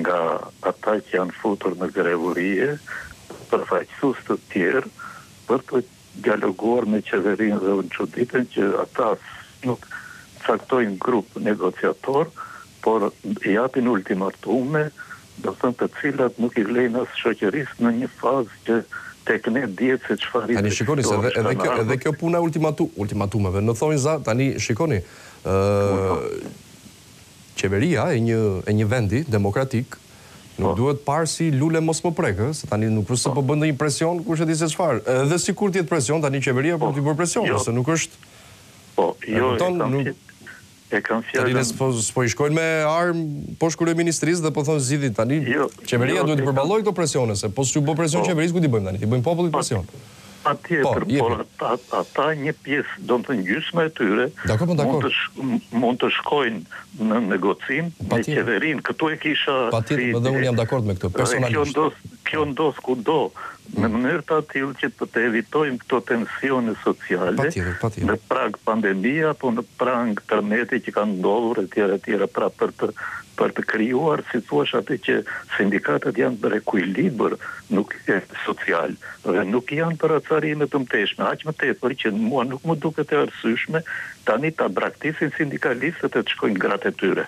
nga ata që janë futur në grevë urie përfaqësues të tjerë për të dialoguar me qeverinë dhe unë çuditem që ata nuk caktojnë grup negociator por japin ultimatume domethënë të cilat nuk i vlejnë as shoqërisë në një fazë që tek ne dihet se çfarë Tani shikoni se edhe edhe kjo edhe kjo puna e ultimatu ultimatumeve në thonjza tani shikoni ë Qeveria e një e një vendi demokratik nuk duhet parë si lule mos më prek, ë, se tani nuk është se po bën ndonjë presion kush e di se çfarë. Edhe sikur të jetë presion, tani qeveria për t'i bërë presion, jo se nuk është. Po, jo, e kam fjalën. E kam fjalën. Tani ne s'po s'po i shkojnë me armë poshtë kryeministrisë dhe po thonë zgjidhni tani. Qeveria duhet të përballojë këto presione, se po s'iu bë presion qeverisë kujt t'i bëjmë tani, t'i bëjmë popullit presion. Patjetër, por ata një pjesë, domethënë gjysma e tyre mund të mund të shkojnë në negocim me qeverinë. Këtu e kisha si ide. Patjetër, dhe unë jam dakord me këtë, personalisht. Kjo ndodh, kjo ndodh kudo, në mënyrë të tillë që të të evitojmë këto tensione sociale. Patjetër, patjetër. Në prag pandemie apo në prag tërmeti që kanë ndodhur etj etj pra për të për të krijuar, si thua, atë që sindikatat janë për ekuilibër, nuk e social. Dhe nuk janë për acarime të mëtejshme, aq më tepër që mua nuk më duket e arsyeshme tani ta braktisin sindikalistët e të shkojnë gratë e tyre.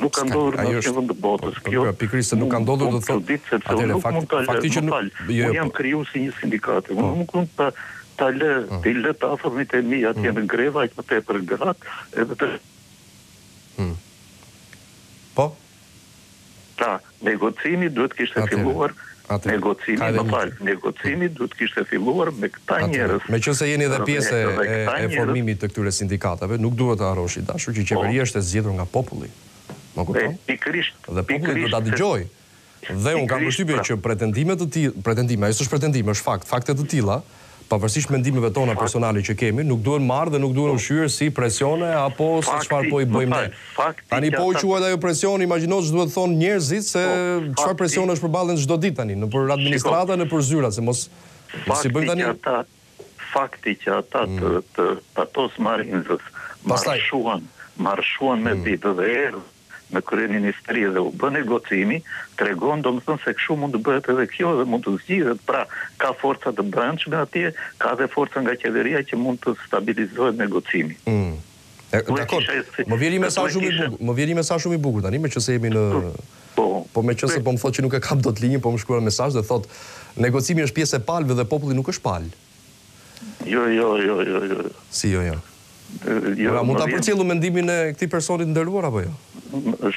Nuk ka ndodhur në asnjë vend të botës kjo. Unë nuk mund të çuditem sepse unë nuk mund ta lë, më fal, unë jam krijues i një sindikate, unë nuk mund ta ta lë, t'i lë të afërmit e mi atje në grevë, aq më tepër gratë edhe të. Po? Pra, negocimi duhet kishte filluar negocimi, më fal, negocimi duhet kishte filluar me këta njerëz. Meqënëse jeni dhe pjesë e formimit të këtyre sindikatave, nuk duhet të harrosh i dashur që qeveria është e zgjedhur nga populli. Më kupton? Dhe populli do ta dëgjojë. Dhe unë kam përshtypjen që pretendime të tilla, pretendime, ajo s'është pretendime, është fakt, fakte të tilla, Pavarësisht mendimeve tona personale që kemi, nuk duhen marrë dhe nuk duhen ushqyer si presione apo se çfarë po i bëjmë ne. Tani po u quajt ajo presion, imagjino ç'duhet të thonë njerëzit se çfarë presionesh përballen çdo ditë tani, nëpër administrata, nëpër zyra, se mos mos i bëjmë tani. Fakti që ata, fakti që ata të të Patos Marinzës marshuan, marshuan me ditë dhe erdhën, në kryeministri dhe u bë negocimi, tregon domethënë se kështu mund të bëhet edhe kjo dhe mund të zgjidhet, pra ka forca të brendshme atje, ka dhe forca nga qeveria që mund të stabilizohet negocimi. Ëh. Dakor. Më vjen një mesazh shumë i bukur, më vjen një mesazh shumë i bukur tani meqëse jemi në Po meqëse po më thotë që nuk e kap dot linjën, po më shkruan mesazh dhe thotë, negocimi është pjesë e palëve dhe populli nuk është palë. Jo, jo, jo, jo, jo. Si jo, jo. Jo, pra mund ta përcjell unë mendimin e këtij personi të nderuar apo jo?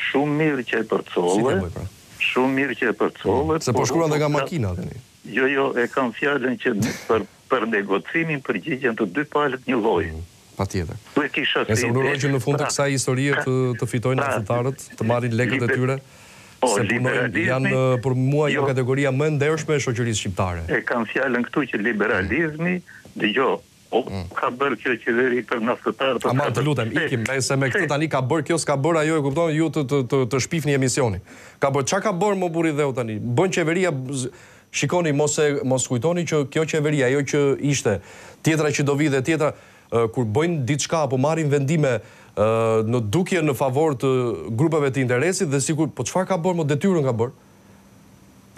Shumë mirë që e përcolle. Si pra? Shumë mirë që e përcolle. Se po shkruan dhe nga makina tani. Jo, jo, e kam fjalën që për për negocimin përgjigjen të dy palët një lloj. Mm. Patjetër. Se unë uroj që në fund të kësaj historie të të fitojnë naftëtarët, të marrin lekët e tyre, se punojnë, janë për mua janë kategoria më e ndershme e shoqërisë shqiptare. E kam fjalën këtu që liberalizmi, dëgjoj, po ka bërë kjo qeveri për naftëtarë, po ka bërë. Aman të lutem, ikim, se me këtë tani ka bërë kjo, s'ka bërë ajo, e kupton, ju të të të shpifni emisionin. Ka bërë, ça ka bërë mo burri dheu tani? Bën qeveria Shikoni mos kujtoni që kjo qeveri ajo që ishte, tjetra që do vijë dhe tjetra kur bëjnë diçka apo marrin vendime në dukje në favor të grupeve të interesit dhe sikur po çfarë ka bërë mo detyrën ka bërë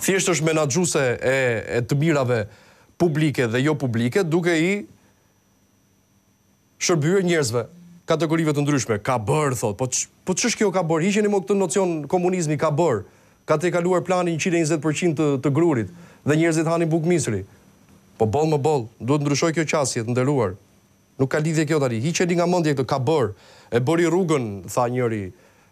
thjesht është menaxhuese e të mirave publike dhe jo publike duke i shërbyer njerëzve, kategorive të ndryshme, ka bërë thotë, po ç, po ç'është kjo ka bërë, hiqeni mo këtë nocion komunizmi ka bërë, ka tejkaluar plani njëqind e njëzet për qind të të grurit dhe njerëzit hanin bukë misri. Po boll më boll, duhet ndryshojë kjo qasje, të nderuar. Nuk ka lidhje kjo tani, hiqeni nga mendja këtë, ka bërë, e bëri rrugën, tha njëri,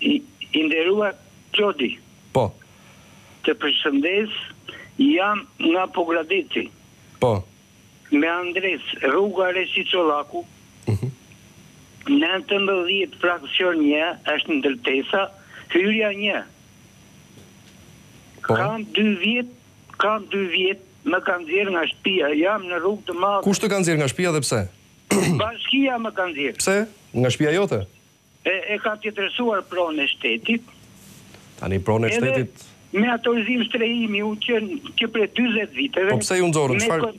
I nderuar Klodi. Po. Të përshëndes, jam nga Pogradeci. Po. Me adresë rruga Resi Çollaku. Mhm. Mm 19 fraksion 1 është ndërtesa, hyrja 1. Po. Kam 2 vjet, kam 2 vjet më kanë nxjerr nga shtëpia, jam në rrugë të madhe. Kush të ka nxjerr nga shtëpia dhe pse? Bashkia më ka nxjerr. Pse? Nga shtëpia jote? e e ka tjetërsuar pronë e shtetit. Tani pronë e shtetit. Edhe me autorizim strehimi që që prej 40 viteve. Po pse ju nxorën? Çfarë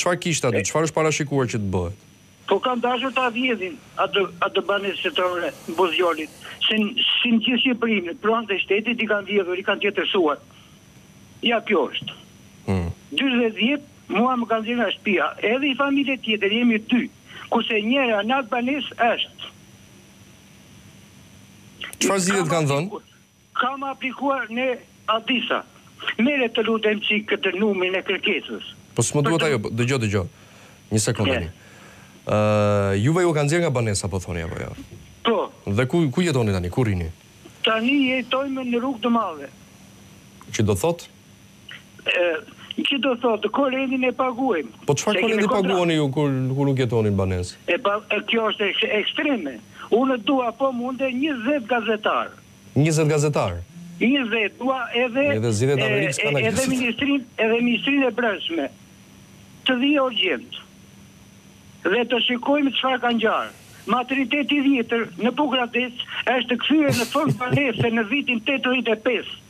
çfarë kishte aty? Çfarë është parashikuar që të bëhet? Po kanë dashur ta vjedhin atë atë banesë shtetërore në buzë gjolit, si si në gjithë Shqipërinë, pronat e shtetit i kanë vjedhur, i kanë tjetërsuar. Ja kjo është. Hmm. 40 vjet mua më kanë dhënë shtëpia, edhe një familje tjetër, jemi dy. Ku njëra në atë banesë është Çfarë zgjidhje të kanë dhënë? Kam aplikuar në ADISA. Merre të lutem çik këtë numrin e kërkesës. Po s'më duhet ajo, dëgjo dëgjo. Një sekondë tani. Ë juve ju ka nxjerr nga banesa po thoni apo jo? Po. Dhe ku ku jetoni tani, ku rrini? Tani jetojmë në rrugë të madhe. Që do thotë? Që do thotë, korrentin e paguajmë. Po çfarë korrenti paguani ju kur kur nuk jetoni në banesë? E pa, kjo është ekstreme. Unë dua po mundet 20 gazetar. 20 gazetar. 20 dua edhe edhe zgjedhjet Amerikë s'ka na Edhe ministrin, edhe ministrinë e brendshme. Të vijë urgjent. Dhe të shikojmë çfarë ka ngjarë. Materniteti i vjetër në Pogradec është kthyer në fond banese në vitin 85.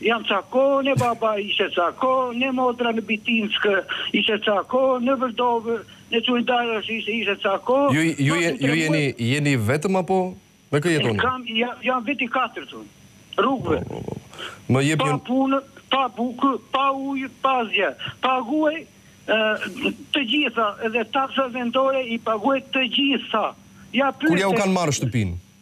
Jam ca kohë ne baba ishe ca kohë ne motra në Bitinckë ishe ca kohë ne Vërdovë ne çuidarosh ishe ishe ca kohë ju ju ju jeni jeni vetëm apo me kë jetoni kam jam vet i katërt unë rrugëve po, po, po. më jepni pa punë pa bukë pa ujë pa asgjë paguaj të gjitha edhe taksa vendore i paguaj të gjitha ja pyet kur jua kanë marrë shtëpinë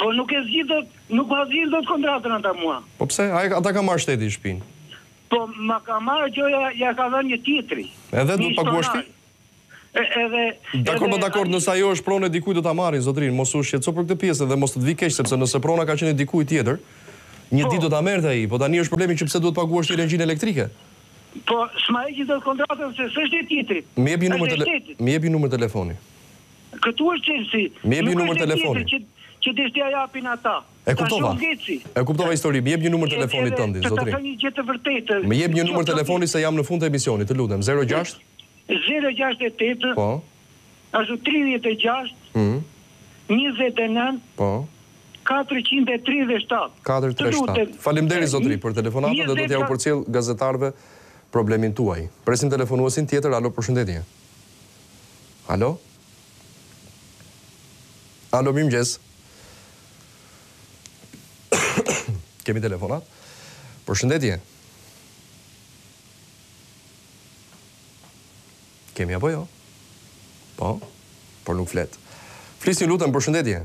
Po nuk e zgjidh dot, nuk ma zgjidhin dot kontratën ata mua. Po pse? A, a ta ka marrë shteti shtëpinë. Po ma ka marrë gjoja, ja ka dhënë një tjetri. Edhe do të paguash ti? Edhe Dakord, po dakord, nëse ajo është pronë e dikujt do ta marrin, zotëri, mos u shqetëso për këtë pjesë dhe mos të të vijë keq sepse nëse prona ka qenë e dikujt tjetër, një po. ditë do ta merrte ai, po tani është problemi që pse duhet të paguash ti energjinë elektrike. Po s'ma heqin dot kontratën se s'është e tjetrit. Më jep një numër telefoni. Më jep një numër telefoni. Këtu është çelësi. Më jep një numër telefoni. Që deshti ja japin ata. E kuptova. E kuptova historinë. Më jep një numër telefoni tënd, zotëri. Të të them një gjë të vërtetë. Më jep një numër telefoni se jam në fund të emisionit, të lutem. 06 068 Po. Ashtu 36 Ëh. 29 Po. 437. 437. Faleminderit zotëri për telefonatën dhe do t'ja u përcjell gazetarëve problemin tuaj. Presim telefonuesin tjetër. Alo, përshëndetje. Alo? Alo, mirëmëngjes. Kemi telefonatë? Përshëndetje. Kemi apo jo? Po? Por nuk flet. Flisni lutem përshëndetje.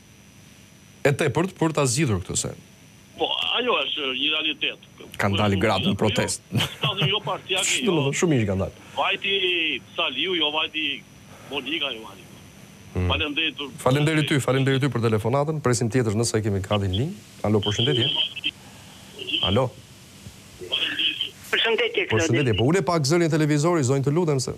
e tepërt për ta zgjidhur këtë se. Po, ajo është një realitet. Kanë dalë gratë në protestë. Flasim jo partiake, jo. Domethënë shumë mirë që kanë dalë. Vajti Saliu, jo vajti Monika, jo vajti. Faleminderit për. Faleminderit ty, faleminderit ty për telefonatën. Presim tjetër nëse e kemi gati në linjë. Alo, përshëndetje. Alo. Përshëndetje, Klodi. Përshëndetje. Po ule pak zërin e televizorit, zonjë, të lutem se.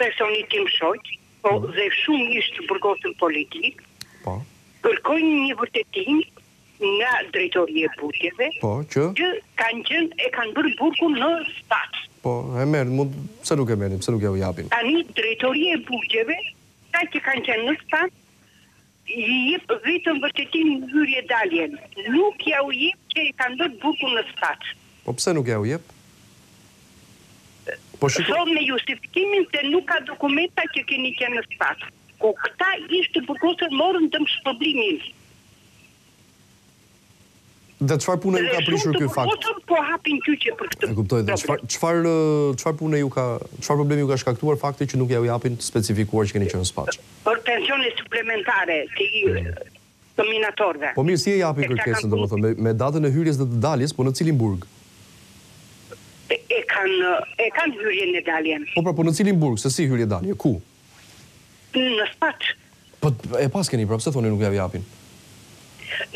Për sa i tim shoq, po dhe shumë ish të burgosur politikë, po. kërkojnë një vërtetim nga drejtoria e burgjeve, po, që? që kanë qenë e kanë bërë burgun në Spaç. Po, e merr, mund, pse nuk e merrni, pse nuk ja u japin? Tani, drejtoria e burgjeve, ata që kanë qenë në Spaç, I jep vetëm vërtetimin hyrje daljen nuk ja u jep që e kanë bërë burgun në Spaç. Po pse nuk ja u jep? Po shiko. Thotë me justifikimin se nuk ka dokumenta që keni qenë në Spaç. Kur këta ish të burgosur morën dëmshpërblimin. Dhe çfarë pune ju ka prishur ky fakt? Dhe shumë të burgosur po hapin gjyqe për këtë. E kuptoj. Dhe çfarë çfarë çfarë pune ju ka çfarë problemi ju ka shkaktuar fakti që nuk ja u japin të specifikuar që keni qenë në Spaç? Për pensione suplementare të minatorëve. Po mirë si e japin kërkesën domethënë me datën e hyrjes dhe të daljes po në cilin burg? E kanë e kanë hyrjen e daljen. Po pra po në cilin burg se si hyrje dalje ku? Në Spaç. Po e paskeni pra, pse thoni nuk jua japin?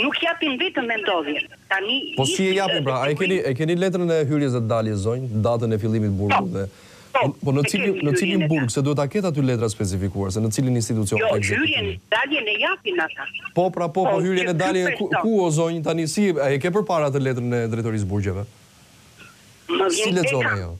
Nuk japin vetëm vendndodhje. Tani Po si e japin pra? A e keni e keni letrën e hyrjes dhe daljes zonjë? Datën e fillimit burgu dhe Po, po në cilin në cilin burg se duhet të ketë aty letra specifikuar se në cilin institucion të ekzekutimit. Jo, hyrjen, daljen e japin ata. Po pra po, po hyrjen e daljen ku o zonjë tani si, a e ke përpara atë letrën e drejtorisë së burgjeve? Si lexon ajo?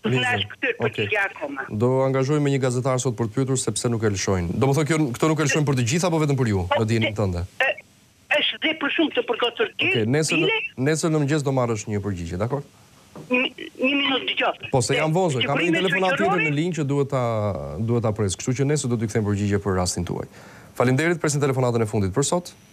Të flas këty për të gjë akoma. Do angazhojmë një gazetar sot për të pyetur se pse nuk e lëshojnë. Domethënë kjo këto nuk e lëshojnë për të gjithë apo vetëm për ju, në dijeninë tënde? Është dhe për shumë të burgosur të tjerë. Okej, nesër nesër në mëngjes do marrësh një përgjigje, dakor? Një minutë dëgjo. Po se jam vonë, kam një telefonatë tjetër në linjë që duhet ta duhet ta pres, kështu që nesër do të kthejmë përgjigje për rastin tuaj. Faleminderit, presim telefonatën e fundit për sot.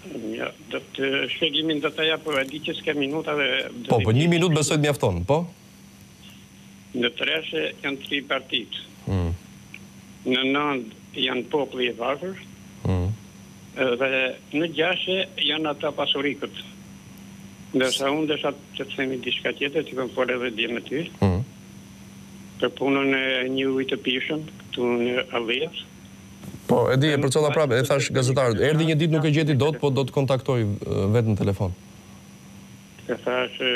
Mirë, do të shpjegimin do ta jap, po e di që s'ke minuta, dhe do Po, po një minutë besoj të mjafton, po? Në treshë janë tri partitë. Mm. Në nëndë janë populli i varfër. Mm. Dhe në gjashe janë ata pasurikët. Ndërsa unë desha të të them diçka tjetër, të kam folë edhe dje me ty. Mm. Për punën e ujit të pijshëm, këtu në Allias. Po, e di, e përcolla prapë, i thashë gazetarit. Erdhi një ditë nuk e gjeti dot, po do të kontaktojë vetë në telefon. I thashë,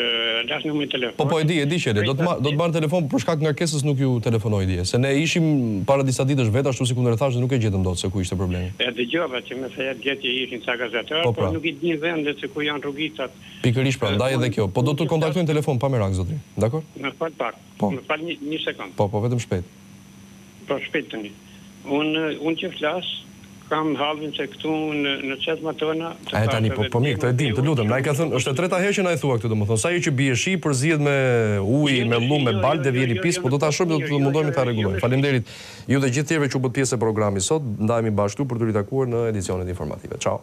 lashë numrin e telefonit. Po, po, e di, e di që e di. Do të do të marrë telefon, por për shkak të ngarkesës nuk ju telefonoi dje, se ne ishim para disa ditësh vetë ashtu sikundër e thashë dhe nuk e gjetëm dot se ku ishte problemi. E dëgjova që më the dje që ishin ca gazetarë, por nuk i dinë vendet se ku janë rrugicat. Pikërisht pra, ndaj edhe kjo. Po do të kontaktojë në telefon pa merak zotëri. Dakor? Na fal pak. Po. Më fal një sekondë. Po, po vetëm shpejt. Po shpejt tani. Unë unë që flas kam hallin se këtu në në çezmat tona A tani po po mirë, këtë e dimë, të lutem. Na e ke thënë, është e treta herë që na e thua këtë domethënë, sa herë që bie shi përzihet me ujë, me llum, me baltë dhe vjen i pisët, po do ta shohim, do të mundohemi ta rregullojmë. Faleminderit ju dhe gjithë të tjerëve që u bëtë pjesë e programit sot. Ndahemi bashkë këtu për t'u ritakuar në edicionet informative. Çao.